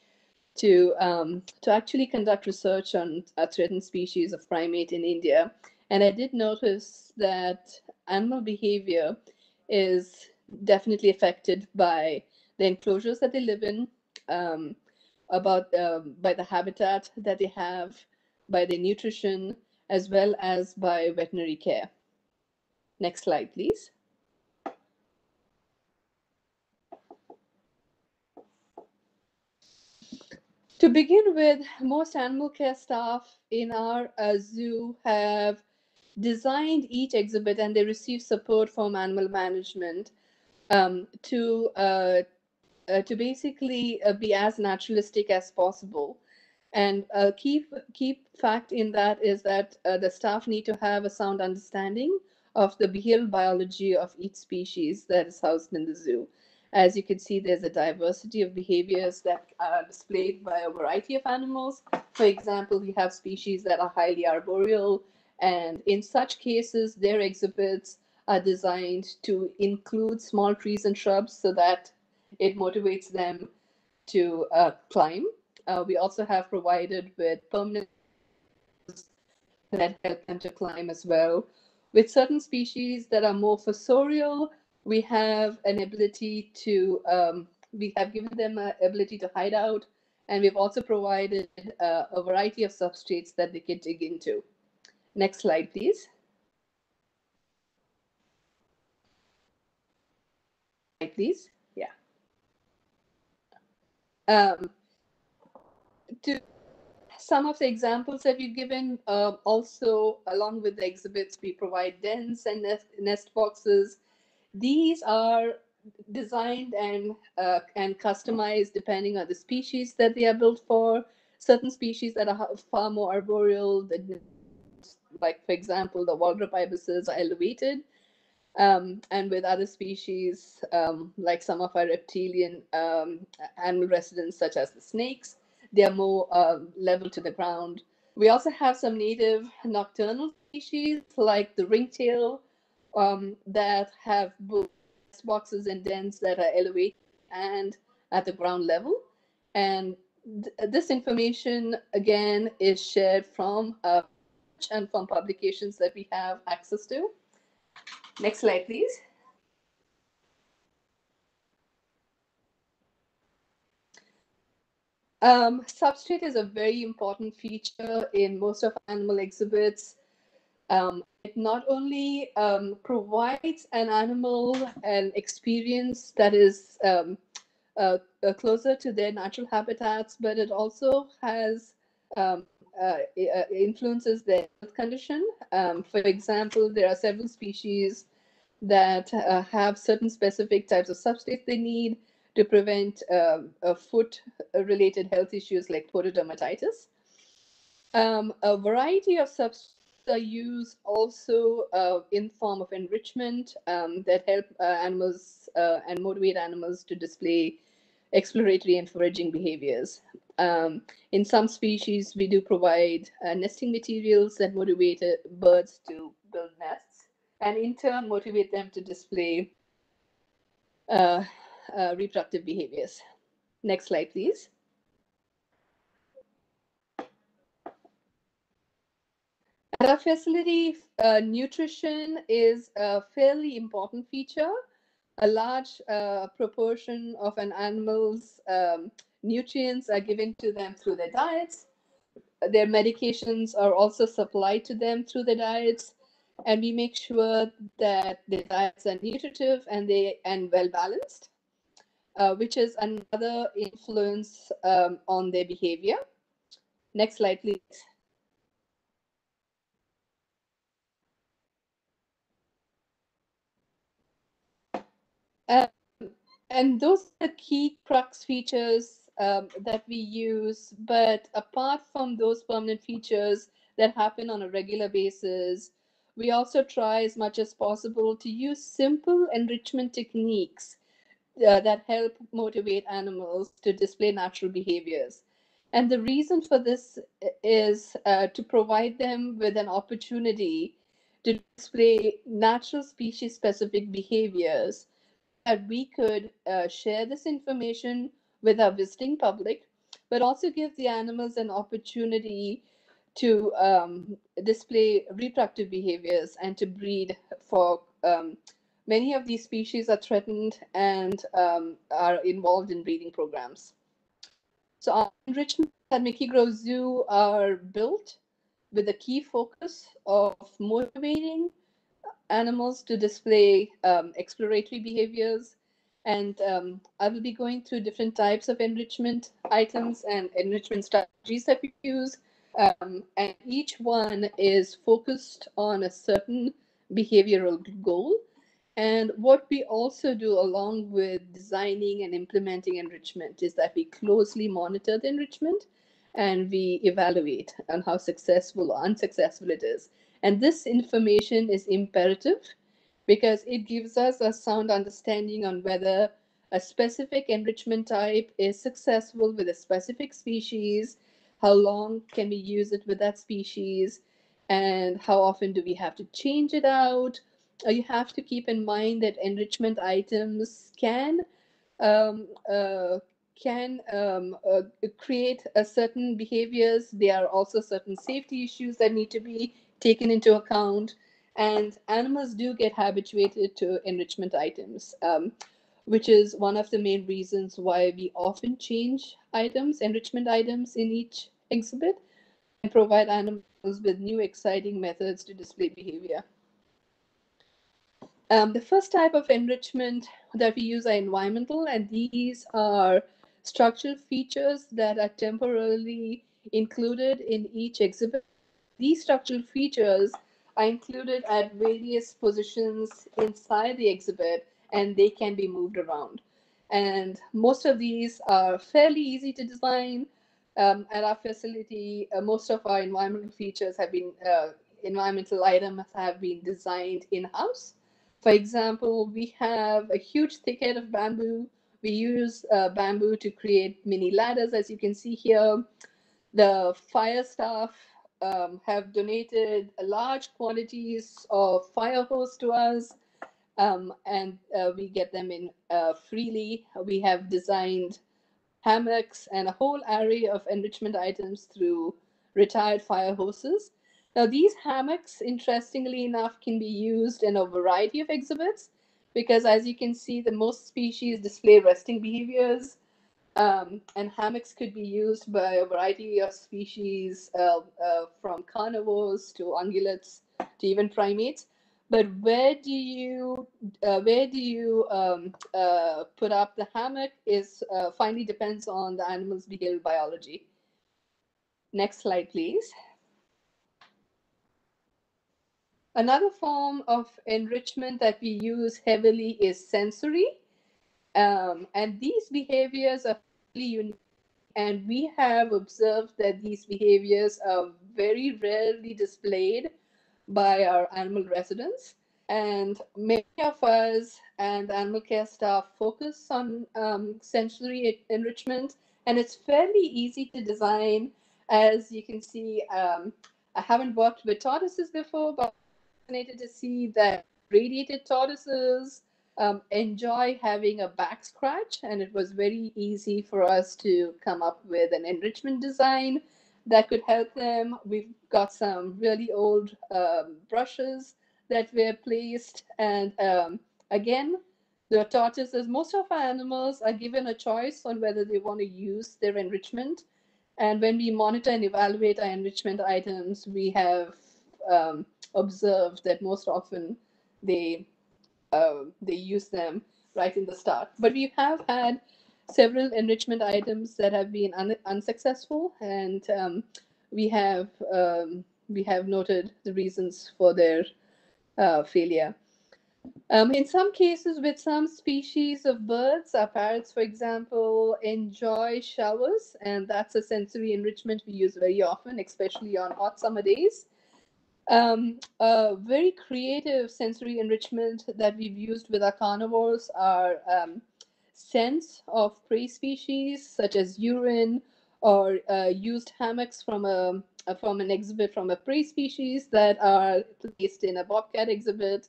to um, to actually conduct research on a threatened species of primate in India, and I did notice that animal behavior is definitely affected by the enclosures that they live in, um, about um, by the habitat that they have, by their nutrition, as well as by veterinary care. Next slide, please. To begin with, most animal care staff in our uh, zoo have designed each exhibit and they receive support from animal management um, to uh, uh, to basically uh, be as naturalistic as possible. And a key key fact in that is that uh, the staff need to have a sound understanding of the behavioral biology of each species that is housed in the zoo. As you can see, there's a diversity of behaviors that are displayed by a variety of animals. For example, we have species that are highly arboreal, and in such cases, their exhibits are designed to include small trees and shrubs so that it motivates them to uh, climb. Uh, we also have provided with permanent that help them to climb as well. With certain species that are more fossorial, we have an ability to, um, we have given them an ability to hide out, and we've also provided uh, a variety of substrates that they can dig into. Next slide, please. Please, yeah. Um, to some of the examples that we've given, uh, also along with the exhibits, we provide dens and nest, nest boxes. These are designed and uh, and customized depending on the species that they are built for. Certain species that are far more arboreal, the like for example, the Waldrapp ibises are elevated. Um, and with other species, um, like some of our reptilian um, animal residents, such as the snakes, they are more uh, level to the ground. We also have some native nocturnal species, like the ringtail, um, that have both boxes and dens that are elevated and at the ground level. And th this information, again, is shared from uh, and from publications that we have access to. Next slide, please. Um, substrate is a very important feature in most of animal exhibits. Um, it not only um, provides an animal an experience that is um, uh, uh, closer to their natural habitats, but it also has um, uh, uh, influences their health condition. Um, for example, there are several species that uh, have certain specific types of substrates they need to prevent um, foot-related health issues like pododermatitis. Um, a variety of substrates are used also uh, in form of enrichment um, that help uh, animals uh, and motivate animals to display exploratory and foraging behaviors. Um, in some species, we do provide uh, nesting materials that motivate uh, birds to build nests and in turn motivate them to display uh, uh, reproductive behaviors. Next slide, please. At our facility, uh, nutrition is a fairly important feature. A large uh, proportion of an animal's um, nutrients are given to them through their diets. Their medications are also supplied to them through the diets, and we make sure that the diets are nutritive and they and well balanced, uh, which is another influence um, on their behavior. Next slide, please. Um, and those are the key crux features um, that we use. But apart from those permanent features that happen on a regular basis, we also try as much as possible to use simple enrichment techniques uh, that help motivate animals to display natural behaviors. And the reason for this is uh, to provide them with an opportunity to display natural species specific behaviors that we could uh, share this information with our visiting public, but also give the animals an opportunity to um, display reproductive behaviors and to breed for um, many of these species are threatened and um, are involved in breeding programs. So our enrichment at Micke Grove Zoo are built with a key focus of motivating animals to display um, exploratory behaviors. And um, I will be going through different types of enrichment items and enrichment strategies that we use. Um, and each one is focused on a certain behavioral goal. And what we also do along with designing and implementing enrichment is that we closely monitor the enrichment and we evaluate on how successful or unsuccessful it is. And this information is imperative because it gives us a sound understanding on whether a specific enrichment type is successful with a specific species, how long can we use it with that species, and how often do we have to change it out. Uh, you have to keep in mind that enrichment items can um, uh, can um, uh, create a certain behaviors. There are also certain safety issues that need to be taken into account. And animals do get habituated to enrichment items, um, which is one of the main reasons why we often change items, enrichment items in each exhibit, and provide animals with new exciting methods to display behavior. Um, the first type of enrichment that we use are environmental, and these are structural features that are temporarily included in each exhibit. These structural features are included at various positions inside the exhibit and they can be moved around. And most of these are fairly easy to design. Um, at our facility, uh, most of our environmental features have been, uh, environmental items have been designed in-house. For example, we have a huge thicket of bamboo we use uh, bamboo to create mini ladders, as you can see here. The fire staff um, have donated large quantities of fire hose to us, um, and uh, we get them in uh, freely. We have designed hammocks and a whole array of enrichment items through retired fire hoses. Now, these hammocks, interestingly enough, can be used in a variety of exhibits because as you can see, the most species display resting behaviors. Um, and hammocks could be used by a variety of species, uh, uh, from carnivores to ungulates to even primates. But where do you uh, where do you um, uh, put up the hammock is uh, finally depends on the animal's behavioral biology. Next slide, please. Another form of enrichment that we use heavily is sensory. Um, and these behaviors are unique. And we have observed that these behaviors are very rarely displayed by our animal residents. And many of us and animal care staff focus on um, sensory enrichment, and it's fairly easy to design. As you can see, um, I haven't worked with tortoises before, but I'm fascinated to see that radiated tortoises um, enjoy having a back scratch, and it was very easy for us to come up with an enrichment design that could help them. We've got some really old um, brushes that were placed. And um, again, the tortoises, most of our animals are given a choice on whether they want to use their enrichment. And when we monitor and evaluate our enrichment items, we have um, observed that most often they uh, they use them right in the start. But we have had several enrichment items that have been un unsuccessful, and um, we have um, we have noted the reasons for their uh, failure. Um, in some cases, with some species of birds, our parrots, for example, enjoy showers, and that's a sensory enrichment we use very often, especially on hot summer days. Um, a very creative sensory enrichment that we've used with our carnivores are um, scents of prey species, such as urine or uh, used hammocks from a from an exhibit from a prey species that are placed in a bobcat exhibit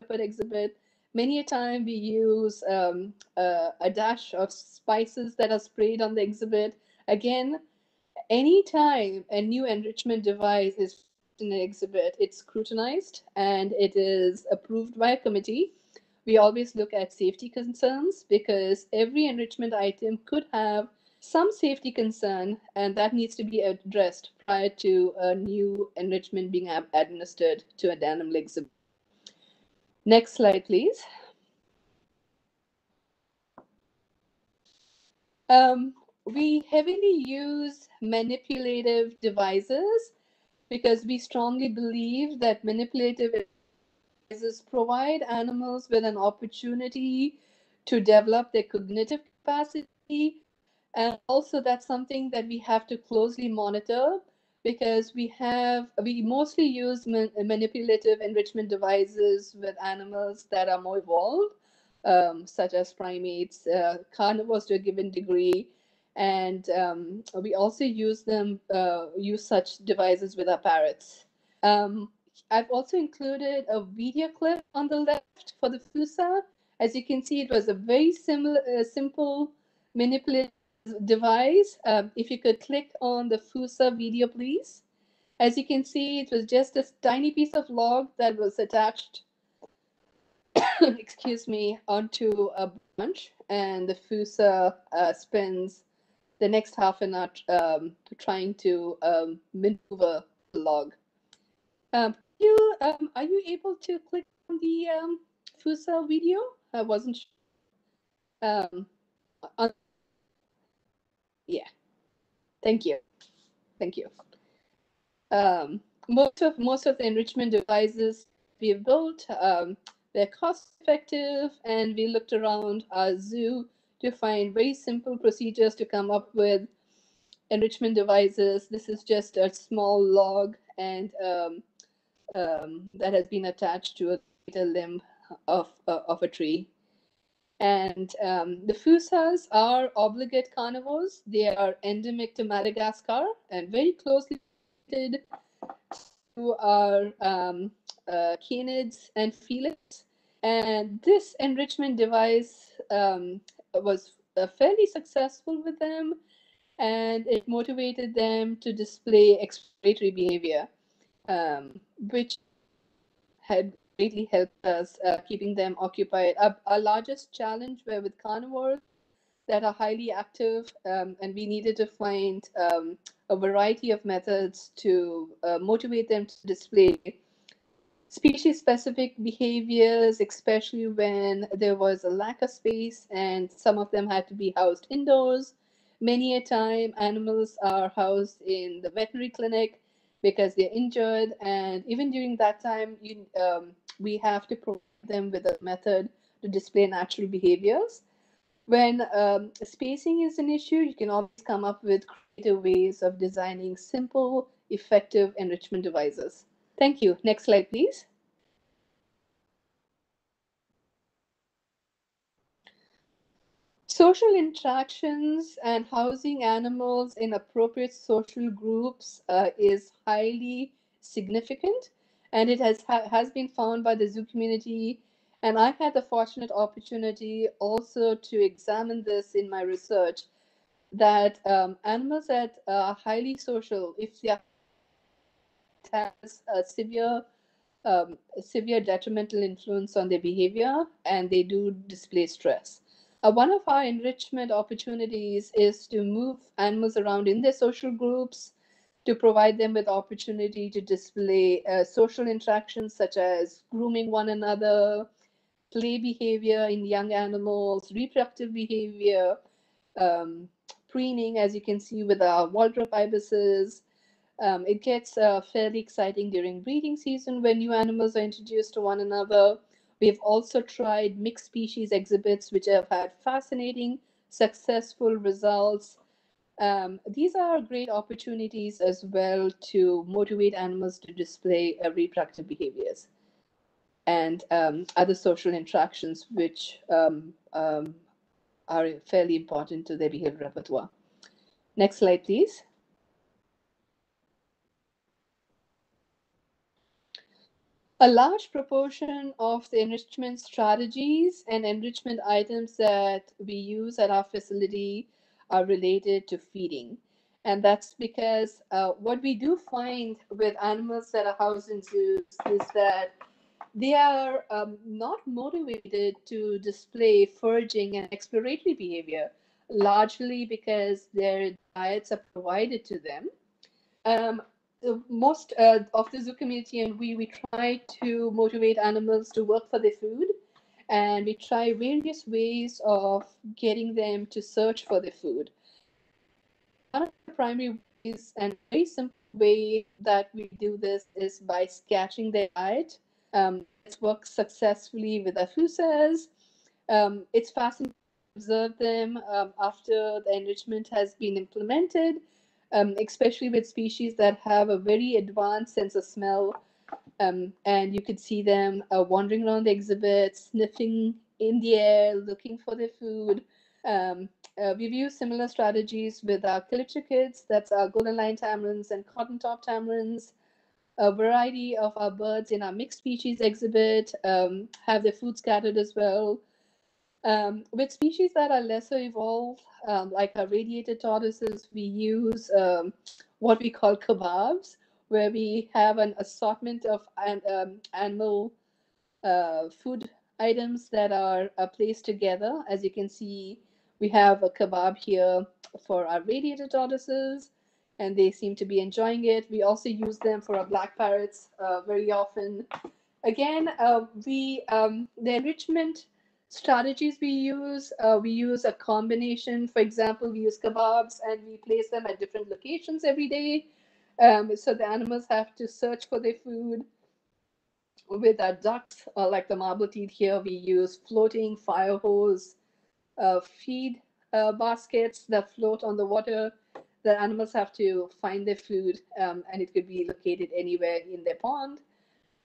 leopard exhibit. Many a time we use um, a dash of spices that are sprayed on the exhibit. Again, anytime a new enrichment device is an exhibit, it's scrutinized and it is approved by a committee. We always look at safety concerns because every enrichment item could have some safety concern and that needs to be addressed prior to a new enrichment being administered to a animal exhibit. Next slide, please. Um, we heavily use manipulative devices because we strongly believe that manipulative devices provide animals with an opportunity to develop their cognitive capacity. And also that's something that we have to closely monitor because we have we mostly use man, manipulative enrichment devices with animals that are more evolved um, such as primates uh, carnivores to a given degree and um, we also use them uh, use such devices with our parrots um, i've also included a video clip on the left for the fossa as you can see it was a very similar uh, simple manipulative device. Um, if you could click on the fossa video, please. As you can see, it was just a tiny piece of log that was attached, *coughs* excuse me, onto a bunch, and the fossa uh, spends the next half an hour um, trying to um, maneuver the log. Um, you, um, are you able to click on the um, fossa video? I wasn't sure. Um, on yeah thank you thank you most of most of the enrichment devices we've built they're cost effective and we looked around our zoo to find very simple procedures to come up with enrichment devices this is just a small log and um, um that has been attached to a limb of, uh, of a tree and um, the fossas are obligate carnivores. They are endemic to Madagascar and very closely related to our um, uh, canids and felids. And this enrichment device um, was uh, fairly successful with them, and it motivated them to display exploratory behavior, um, which had greatly helped us uh, keeping them occupied. Our, our, largest challenge were with carnivores that are highly active, um, and we needed to find um, a variety of methods to uh, motivate them to display species-specific behaviors, especially when there was a lack of space and some of them had to be housed indoors. Many a time, animals are housed in the veterinary clinic because they're injured, and even during that time, you um, we have to provide them with a method to display natural behaviors. When um, spacing is an issue, you can always come up with creative ways of designing simple, effective enrichment devices. Thank you. Next slide, please. Social interactions and housing animals in appropriate social groups uh, is highly significant and it has ha- has been found by the zoo community and i had the fortunate opportunity also to examine this in my research that um, animals that are highly social, if they are has a severe um, severe detrimental influence on their behavior and they do display stress. Uh, one of our enrichment opportunities is to move animals around in their social groups to provide them with opportunity to display uh, social interactions such as grooming one another, play behavior in young animals, reproductive behavior, um, preening, as you can see with our Waldrapp ibises, um, it gets uh, fairly exciting during breeding season when new animals are introduced to one another. We've also tried mixed species exhibits, which have had fascinating, successful results. Um, these are great opportunities as well to motivate animals to display uh, reproductive behaviors and um, other social interactions, which um, um, are fairly important to their behavior repertoire. Next slide, please. A large proportion of the enrichment strategies and enrichment items that we use at our facility are related to feeding. And that's because uh, what we do find with animals that are housed in zoos is that they are um, not motivated to display foraging and exploratory behavior, largely because their diets are provided to them. Um, most uh, of the zoo community and we we try to motivate animals to work for their food. And we try various ways of getting them to search for their food. One of the primary ways and very simple way that we do this is by sketching their diet um, worked successfully with afusas um, it's fascinating to observe them um, after the enrichment has been implemented um, especially with species that have a very advanced sense of smell. Um, and you could see them uh, wandering around the exhibit, sniffing in the air, looking for their food. Um, uh, we've used similar strategies with our kids, that's our golden lion tamarins and cotton top tamarins. A variety of our birds in our mixed species exhibit um, have their food scattered as well. Um, with species that are lesser evolved, um, like our radiated tortoises, we use um, what we call kebabs, where we have an assortment of um, animal uh, food items that are, are placed together. As you can see, we have a kebab here for our radiated tortoises, and they seem to be enjoying it. We also use them for our black parrots uh, very often. Again, uh, we um, the enrichment strategies we use. Uh, we use a combination. For example, we use kebabs and we place them at different locations every day. Um, so the animals have to search for their food. With our ducks, uh, like the marble teal here, we use floating fire hose uh, feed uh, baskets that float on the water. The animals have to find their food, um, and it could be located anywhere in their pond.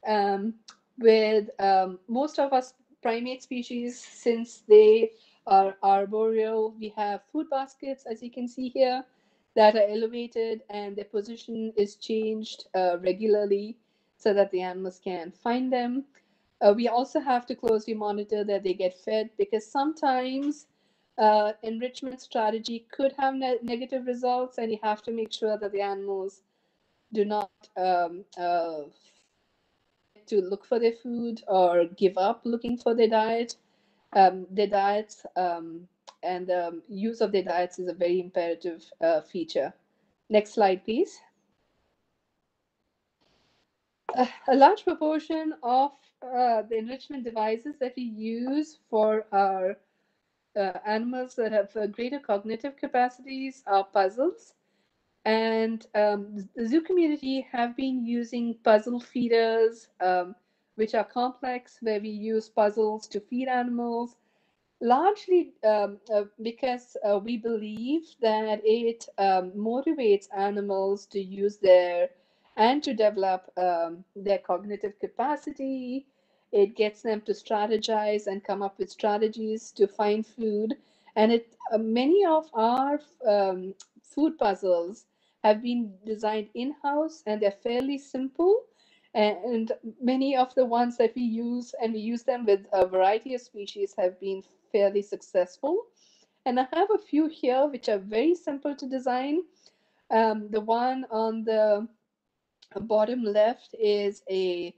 Um, with um, most of us primate species, since they are arboreal, we have food baskets, as you can see here, that are elevated and their position is changed uh, regularly so that the animals can find them. Uh, we also have to closely monitor that they get fed because sometimes uh, enrichment strategy could have ne negative results and you have to make sure that the animals do not um, to look for their food or give up looking for their diet. Um, their diets um, and the um, use of their diets is a very imperative uh, feature. Next slide, please. Uh, a large proportion of uh, the enrichment devices that we use for our uh, animals that have uh, greater cognitive capacities are puzzles. And um, the zoo community have been using puzzle feeders, um, which are complex, where we use puzzles to feed animals, largely um, uh, because uh, we believe that it um, motivates animals to use their and to develop um, their cognitive capacity. It gets them to strategize and come up with strategies to find food. And it uh, many of our um, food puzzles have been designed in-house and they're fairly simple. And many of the ones that we use, and we use them with a variety of species, have been fairly successful. And I have a few here which are very simple to design. Um, the one on the bottom left is a,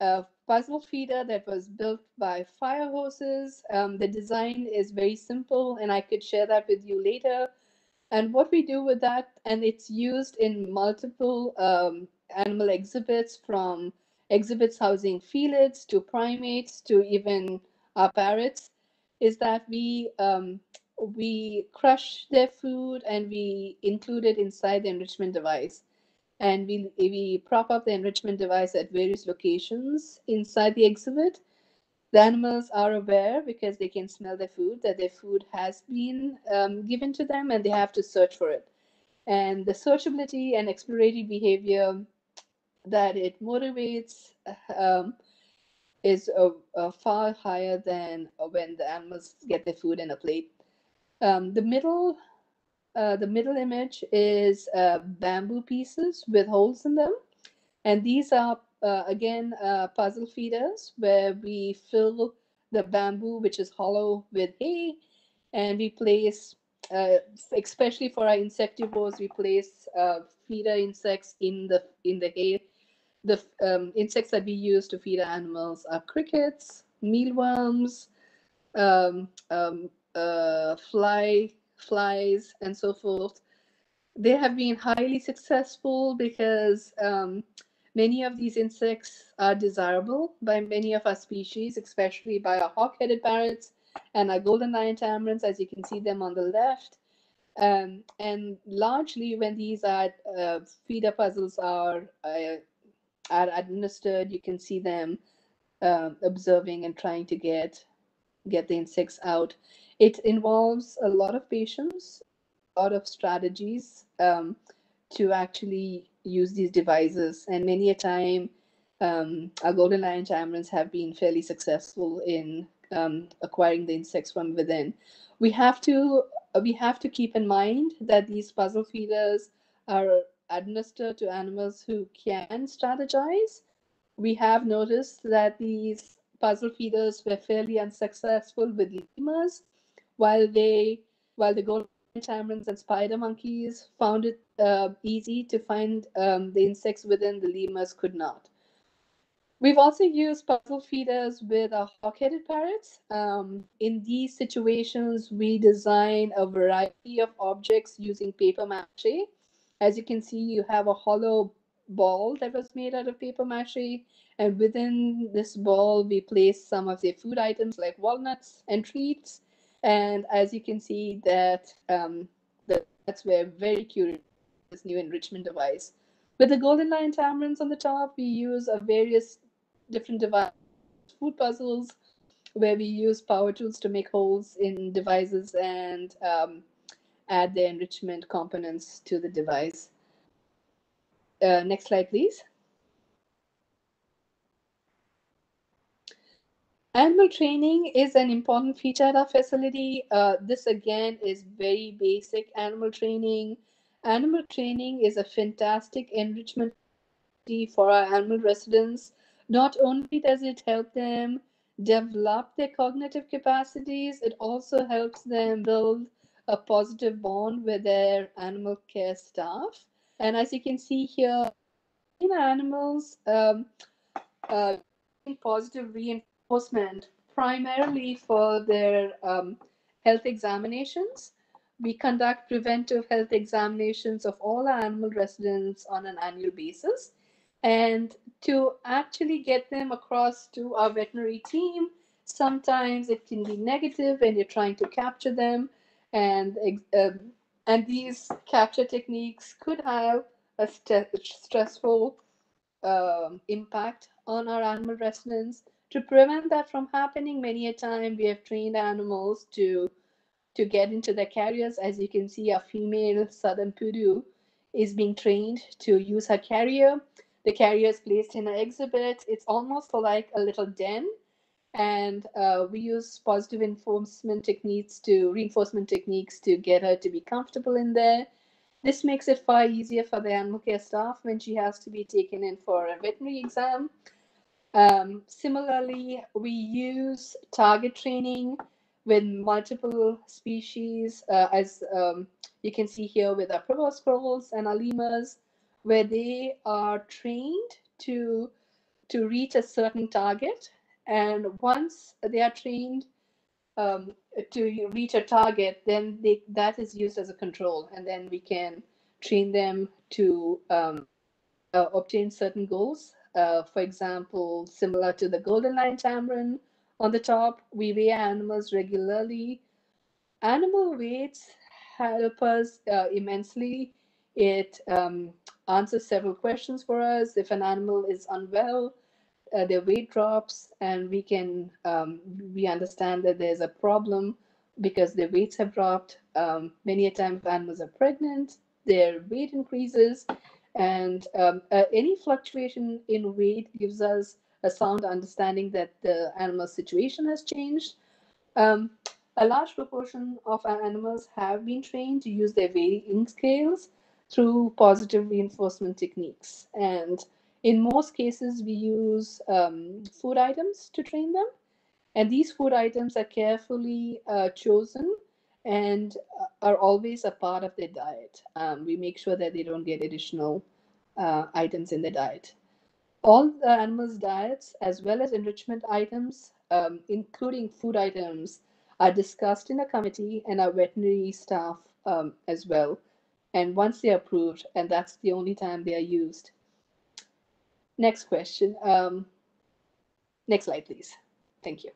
a, puzzle feeder that was built by fire hoses. Um, the design is very simple, and I could share that with you later. And what we do with that, and it's used in multiple um, animal exhibits from exhibits housing felids to primates to even our parrots, is that we um, we crush their food and we include it inside the enrichment device. And we, we prop up the enrichment device at various locations inside the exhibit. The animals are aware because they can smell their food that their food has been um, given to them and they have to search for it. And the searchability and exploratory behavior that it motivates um, is far higher than when the animals get their food in a plate. Um, the middle, uh, the middle image is uh, bamboo pieces with holes in them, and these are uh, again uh, puzzle feeders where we fill the bamboo, which is hollow, with hay, and we place, uh, especially for our insectivores, we place uh, feeder insects in the in the hay. The um, insects that we use to feed our animals are crickets, mealworms, um, um, uh, fly flies and so forth they have been highly successful because um, many of these insects are desirable by many of our species especially by our hawk-headed parrots and our golden lion tamarins as you can see them on the left. Um, and largely when these are uh, feeder puzzles are uh, are administered you can see them uh, observing and trying to get get the insects out. It involves a lot of patience, a lot of strategies um, to actually use these devices. And many a time, um, our golden lion tamarins have been fairly successful in um, acquiring the insects from within. We have to we have to keep in mind that these puzzle feeders are administered to animals who can strategize. We have noticed that these puzzle feeders were fairly unsuccessful with lemurs while they while the golden tamarins and spider monkeys found it uh, easy to find um, the insects within the lemurs could not. We've also used puzzle feeders with our hawk-headed parrots. Um, in these situations, we design a variety of objects using paper mache. As you can see, you have a hollow ball that was made out of paper mache. And within this ball, we place some of their food items like walnuts and treats. And as you can see that, um, that's where very curious this new enrichment device. With the Golden Lion Tamarins on the top, we use a various different device food puzzles where we use power tools to make holes in devices and um, add the enrichment components to the device. Uh, next slide, please. Animal training is an important feature at our facility. Uh, this again is very basic animal training. Animal training is a fantastic enrichment for our animal residents. Not only does it help them develop their cognitive capacities, it also helps them build a positive bond with their animal care staff. And as you can see here, in animals, um, uh, positive reinforcement enforcement primarily for their um, health examinations. We conduct preventive health examinations of all our animal residents on an annual basis. And to actually get them across to our veterinary team, sometimes it can be negative when you're trying to capture them. And, um, and these capture techniques could have a st stressful um, impact on our animal residents to prevent that from happening many a time we have trained animals to to get into the carriers. As you can see a female southern pudu is being trained to use her carrier. The carrier is placed in an exhibit. It's almost like a little den. And uh, we use positive enforcement techniques to reinforcement techniques to get her to be comfortable in there. This makes it far easier for the animal care staff when she has to be taken in for a veterinary exam um, similarly, we use target training with multiple species, uh, as um, you can see here with our Prevost squirrels and our lemurs, where they are trained to to reach a certain target, and once they are trained um, to reach a target, then they, that is used as a control, and then we can train them to um, uh, obtain certain goals. Uh, for example, similar to the golden lion tamarin on the top, we weigh animals regularly. Animal weights help us uh, immensely. It um, answers several questions for us. If an animal is unwell, uh, their weight drops, and we can um, we understand that there's a problem because their weights have dropped. Um, many a time, animals are pregnant, their weight increases, and um, uh, any fluctuation in weight gives us a sound understanding that the animal situation has changed. Um, a large proportion of our animals have been trained to use their weighing scales through positive reinforcement techniques. And in most cases, we use um, food items to train them. And these food items are carefully uh, chosen and uh, are always a part of their diet. Um, we make sure that they don't get additional uh, items in the diet. All the animals' diets, as well as enrichment items, um, including food items, are discussed in a committee and our veterinary staff um, as well. And once they're approved, and that's the only time they are used. Next question. Um, next slide, please. Thank you.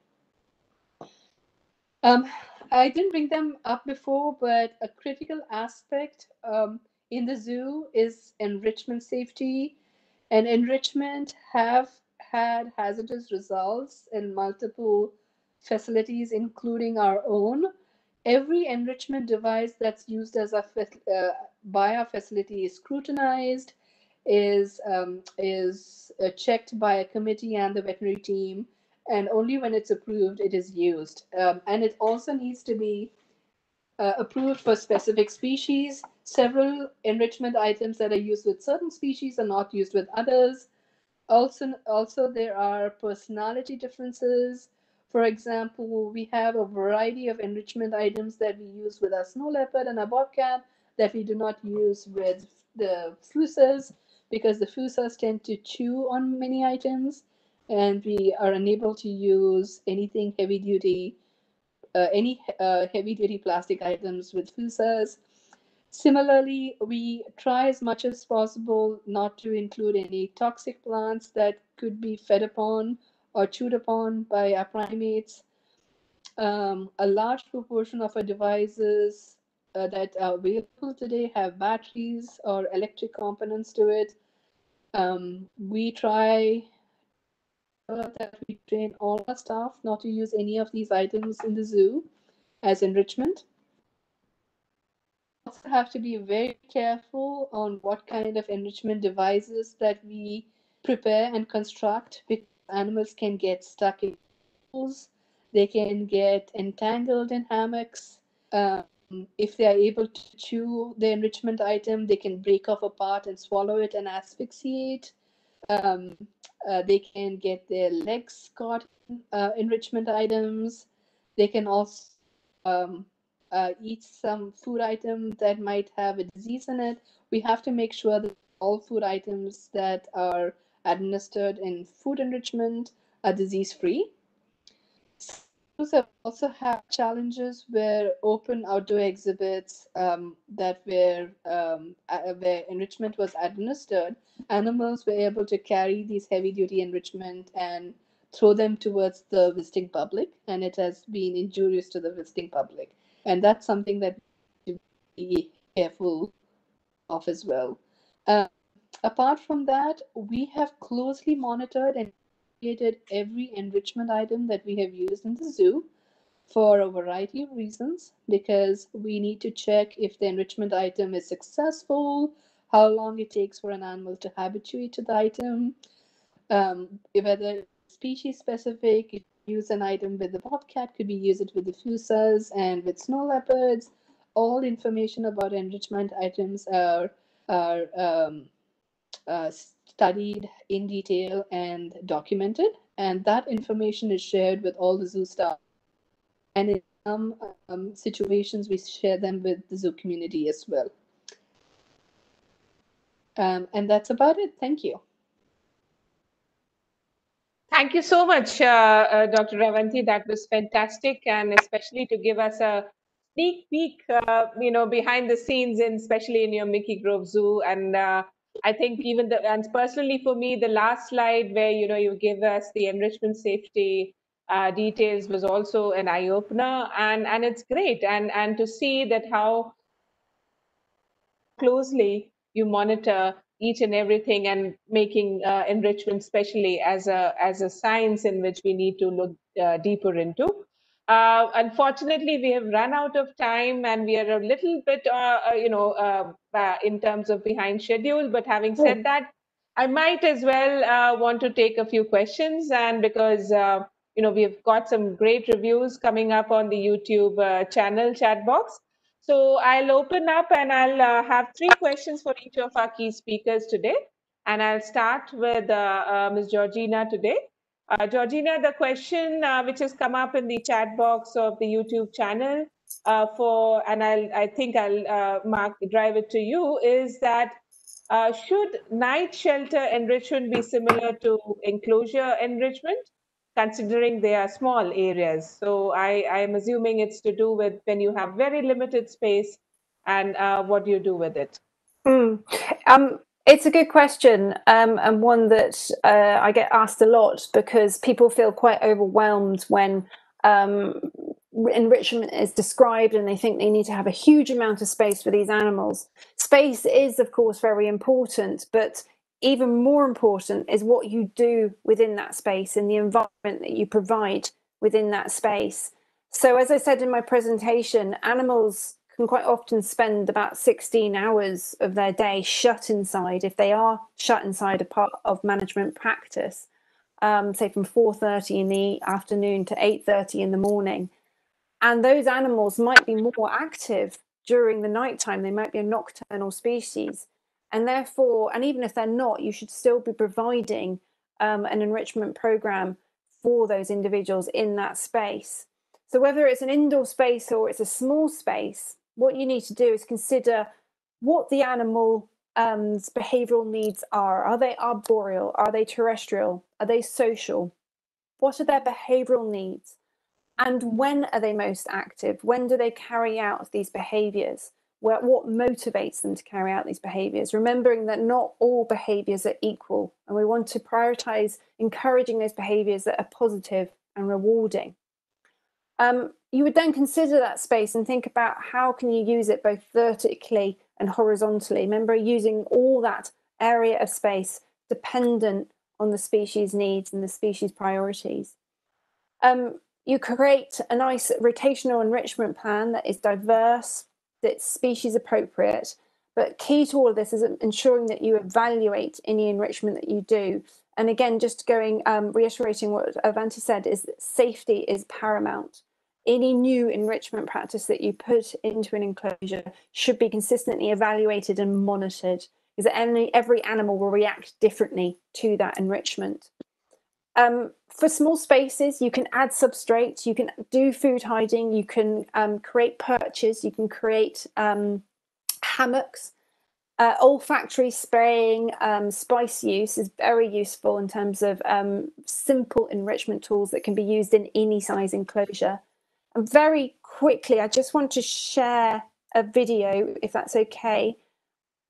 Um, I didn't bring them up before, but a critical aspect um, in the zoo is enrichment safety. And enrichment have had hazardous results in multiple facilities, including our own. Every enrichment device that's used as a uh, by our facility is scrutinized, is um, is uh, checked by a committee and the veterinary team, and only when it's approved it is used. Um, and it also needs to be uh, approved for specific species. Several enrichment items that are used with certain species are not used with others. Also, also there are personality differences. For example, we have a variety of enrichment items that we use with our snow leopard and our bobcat that we do not use with the fossas because the fossas tend to chew on many items and we are unable to use anything heavy duty, uh, any uh, heavy duty plastic items with fossas. Similarly, we try as much as possible not to include any toxic plants that could be fed upon or chewed upon by our primates. Um, a large proportion of our devices uh, that are available today have batteries or electric components to it. Um, we try uh, that we train all our staff not to use any of these items in the zoo as enrichment. Also have to be very careful on what kind of enrichment devices that we prepare and construct because animals can get stuck in holes, they can get entangled in hammocks. Um, if they are able to chew the enrichment item, they can break off a part and swallow it and asphyxiate. Um, uh, they can get their legs caught uh, enrichment items. They can also um, uh, eat some food item that might have a disease in it. We have to make sure that all food items that are administered in food enrichment are disease free have also had challenges where open outdoor exhibits um, that were um, where enrichment was administered, animals were able to carry these heavy duty enrichment and throw them towards the visiting public, and it has been injurious to the visiting public, and that's something that we be careful of as well. Uh, apart from that, we have closely monitored and every enrichment item that we have used in the zoo for a variety of reasons because we need to check if the enrichment item is successful, how long it takes for an animal to habituate to the item, um, whether species specific, if you use an item with the bobcat, could be used with the fossas and with snow leopards. All information about enrichment items are, are um, uh, studied in detail and documented. And that information is shared with all the zoo staff. And in some um, situations, we share them with the zoo community as well. Um, and that's about it. Thank you. Thank you so much, uh, uh, Dr. Avanti. That was fantastic, and especially to give us a sneak peek, uh, you know, behind the scenes, and especially in your Micke Grove Zoo. And uh, I think even the and personally for me, the last slide where you know you give us the enrichment safety uh, details was also an eye opener, and and it's great, and and to see that how closely you monitor each and everything and making uh, enrichment especially as a as a science in which we need to look uh, deeper into uh, unfortunately we have run out of time and we are a little bit uh, uh, you know uh, in terms of behind schedule but having said oh. that i might as well want to take a few questions and because you know we've got some great reviews coming up on the youtube channel chat box so I'll open up and I'll uh, have three questions for each of our key speakers today. And I'll start with uh, uh, Ms. Georgina today. Uh, Georgina, the question uh, which has come up in the chat box of the YouTube channel uh, for, and I'll, I think I'll mark drive it to you, is that should night shelter enrichment be similar to enclosure enrichment? considering they are small areas. So I, I'm assuming it's to do with when you have very limited space and uh, what do you do with it? Mm. Um, it's a good question um, and one that uh, I get asked a lot because people feel quite overwhelmed when um, enrichment is described and they think they need to have a huge amount of space for these animals. Space is, of course, very important, but even more important is what you do within that space and the environment that you provide within that space. So, as I said in my presentation, animals can quite often spend about 16 hours of their day shut inside if they are shut inside a part of management practice, um, say from 4.30 in the afternoon to 8.30 in the morning. And those animals might be more active during the nighttime. They might be a nocturnal species. And therefore, and even if they're not, you should still be providing um, an enrichment program for those individuals in that space. So, whether it's an indoor space or it's a small space, what you need to do is consider what the animal's um, behavioral needs are. Are they arboreal? Are they terrestrial? Are they social? What are their behavioral needs? And when are they most active? When do they carry out these behaviors? what motivates them to carry out these behaviors, remembering that not all behaviors are equal. And we want to prioritize encouraging those behaviors that are positive and rewarding. Um, you would then consider that space and think about how can you use it both vertically and horizontally. Remember using all that area of space dependent on the species needs and the species priorities. Um, you create a nice rotational enrichment plan that is diverse, that's species appropriate. But key to all of this is ensuring that you evaluate any enrichment that you do. And again, just going, um, reiterating what Avanti said, is that safety is paramount. Any new enrichment practice that you put into an enclosure should be consistently evaluated and monitored because every animal will react differently to that enrichment. Um, for small spaces, you can add substrates, you can do food hiding, you can um, create perches, you can create um, hammocks. Uh, olfactory spraying, um, spice use is very useful in terms of um, simple enrichment tools that can be used in any size enclosure. And very quickly, I just want to share a video, if that's okay,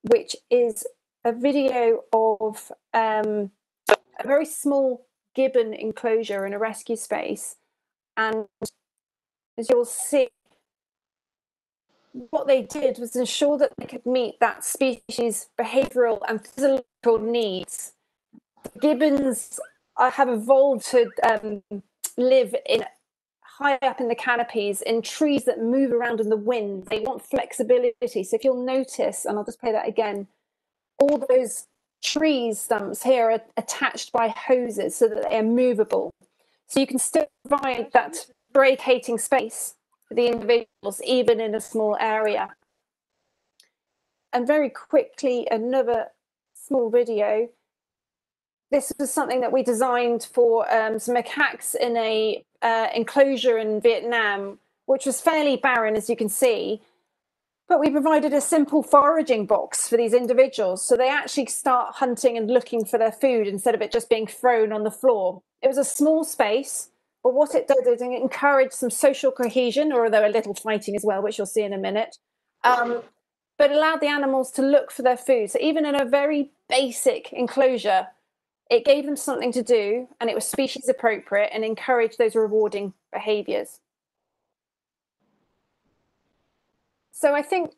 which is a video of um, a very small gibbon enclosure in a rescue space. And as you'll see, what they did was ensure that they could meet that species behavioral and physical needs. Gibbons have evolved to um, live in high up in the canopies in trees that move around in the wind. They want flexibility. So if you'll notice, and I'll just play that again, all those tree stumps here are attached by hoses so that they are movable. So you can still provide that brachiating space for the individuals, even in a small area. And very quickly, another small video. This was something that we designed for um, some macaques in a uh, enclosure in Vietnam which was fairly barren, as you can see. But we provided a simple foraging box for these individuals. So they actually start hunting and looking for their food instead of it just being thrown on the floor. It was a small space, but what it did is it encouraged some social cohesion, or although a little fighting as well, which you'll see in a minute. Um, but allowed the animals to look for their food. So even in a very basic enclosure, it gave them something to do and it was species appropriate and encouraged those rewarding behaviors. So I think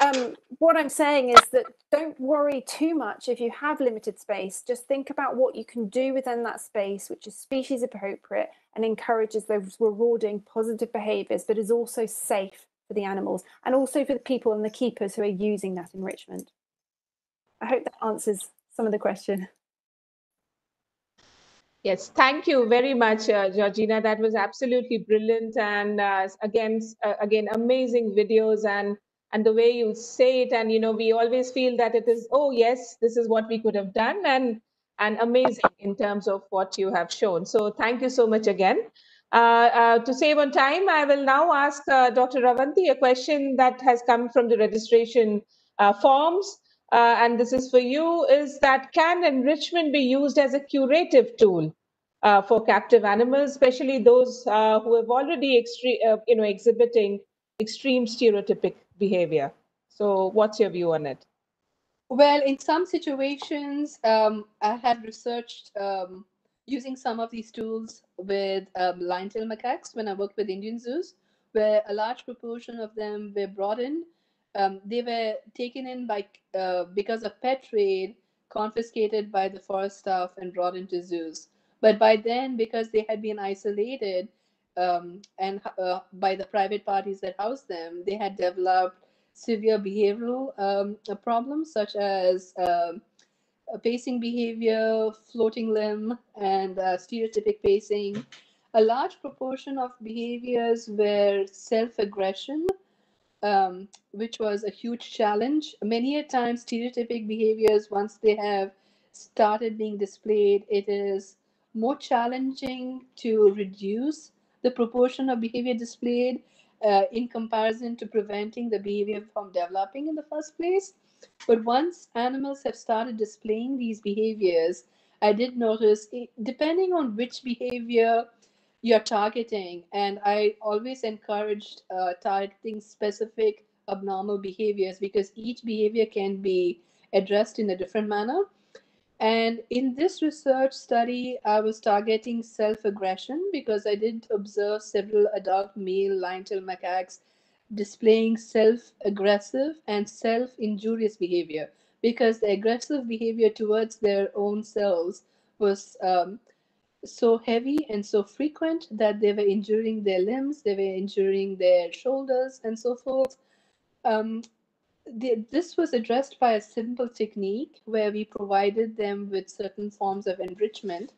um, what I'm saying is that don't worry too much if you have limited space. Just think about what you can do within that space, which is species appropriate and encourages those rewarding positive behaviors, but is also safe for the animals and also for the people and the keepers who are using that enrichment. I hope that answers some of the question. Yes, thank you very much, uh, Georgina. That was absolutely brilliant, and uh, again, uh, again, amazing videos and and the way you say it, and you know, we always feel that it is, oh yes, this is what we could have done, and and amazing in terms of what you have shown. So thank you so much again. Uh, uh, to save on time, I will now ask uh, Dr. Avanti a question that has come from the registration forms. And this is for you, is that can enrichment be used as a curative tool for captive animals, especially those who have already extreme, you know, exhibiting extreme stereotypic behavior? So what's your view on it? Well, in some situations, um, I had researched um, using some of these tools with um, lion-tailed macaques when I worked with Indian zoos, where a large proportion of them were brought in. Um, they were taken in by uh, because of pet trade, confiscated by the forest staff and brought into zoos. But by then, because they had been isolated um, and uh, by the private parties that housed them, they had developed severe behavioral um, problems such as um, pacing behavior, floating limb, and uh, stereotypic pacing. A large proportion of behaviors were self aggression, um, which was a huge challenge. Many a time, stereotypic behaviors, once they have started being displayed, it is more challenging to reduce the proportion of behavior displayed uh, in comparison to preventing the behavior from developing in the first place. But once animals have started displaying these behaviors, I did notice, depending on which behavior you're targeting, and I always encouraged uh, targeting specific abnormal behaviors because each behavior can be addressed in a different manner. And in this research study, I was targeting self aggression because I did observe several adult male lion tail macaques displaying self aggressive and self injurious behavior because the aggressive behavior towards their own selves was um, so heavy and so frequent that they were injuring their limbs, they were injuring their shoulders, and so forth. Um, the, this was addressed by a simple technique where we provided them with certain forms of enrichment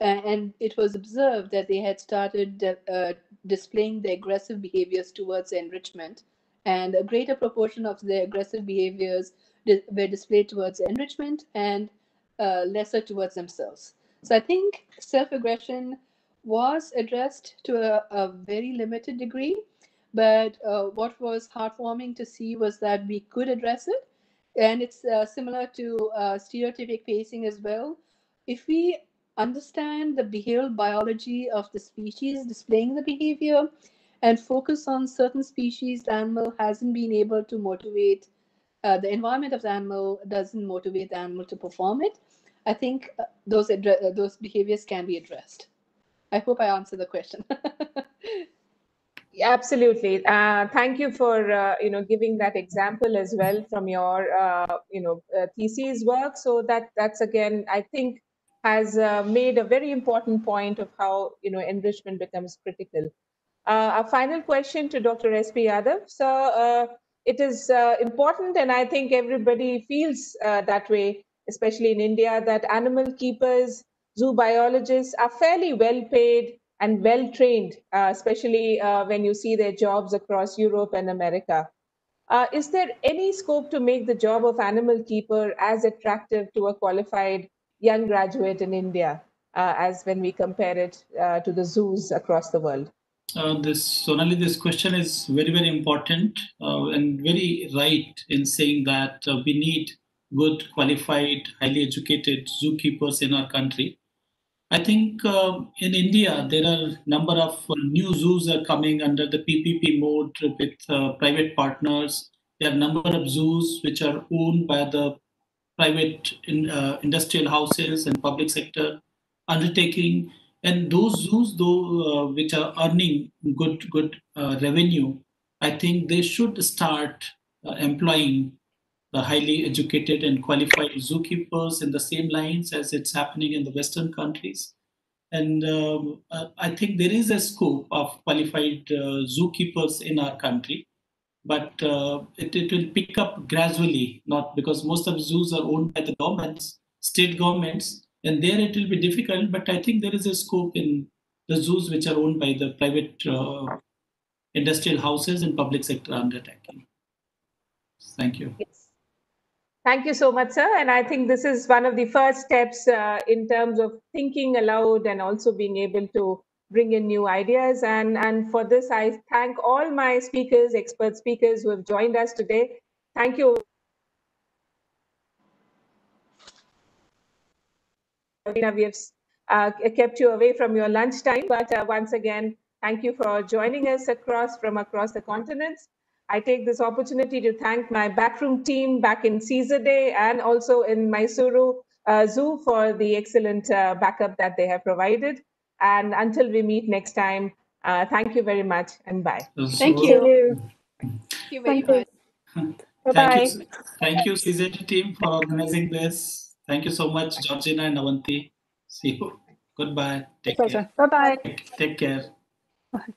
uh, and it was observed that they had started uh, displaying the aggressive behaviors towards enrichment, and a greater proportion of the aggressive behaviors di- were displayed towards enrichment and uh, lesser towards themselves. So I think self-aggression was addressed to a, a very limited degree, but uh, what was heartwarming to see was that we could address it, and it's uh, similar to uh, stereotypic pacing as well. If we understand the behavioral biology of the species displaying the behavior and focus on certain species the animal hasn't been able to motivate uh, the environment of the animal doesn't motivate the animal to perform it i think uh, those uh, those behaviors can be addressed i hope i answered the question *laughs* absolutely uh, thank you for uh, you know giving that example as well from your uh, you know uh, thesis work so that that's again i think has made a very important point of how you know enrichment becomes critical. Our final question to Dr. S.P. Yadav. So it is important, and I think everybody feels that way, especially in India, that animal keepers, zoo biologists are fairly well paid and well trained, uh, especially when you see their jobs across Europe and America. is there any scope to make the job of animal keeper as attractive to a qualified young graduate in India uh, as when we compare it uh, to the zoos across the world? Uh, this Sonali, this question is very, very important uh, and very right in saying that uh, we need good, qualified, highly educated zookeepers in our country. I think um, in India there are a number of new zoos are coming under the PPP mode with uh, private partners. There are a number of zoos which are owned by the private in, uh, industrial houses and public sector undertaking and those zoos though uh, which are earning good good uh, revenue i think they should start uh, employing the highly educated and qualified zookeepers in the same lines as it's happening in the western countries. And um, i think there is a scope of qualified uh, zookeepers in our country but uh, it, it will pick up gradually not because most of zoos are owned by the governments state governments and there it will be difficult but i think there is a scope in the zoos which are owned by the private uh, industrial houses and public sector undertaking. Thank you. Yes. Thank you so much sir. And i think this is one of the first steps uh, in terms of thinking aloud and also being able to bring in new ideas. And and for this i thank all my speakers expert speakers who have joined us today. Thank you. We have uh, kept you away from your lunchtime, but uh, once again, thank you for joining us across from across the continents. I take this opportunity to thank my backroom team back in CZA and also in Mysuru uh, Zoo for the excellent uh, backup that they have provided. And until we meet next time, uh, thank you very much and bye. Thank you. Thank you very much. Bye-bye. Thank you, thank you, CZA team, for organizing this. Thank you so much, Georgina and Avanti. See you. Goodbye. Take Pleasure. care. Bye-bye. Take, take care. Bye.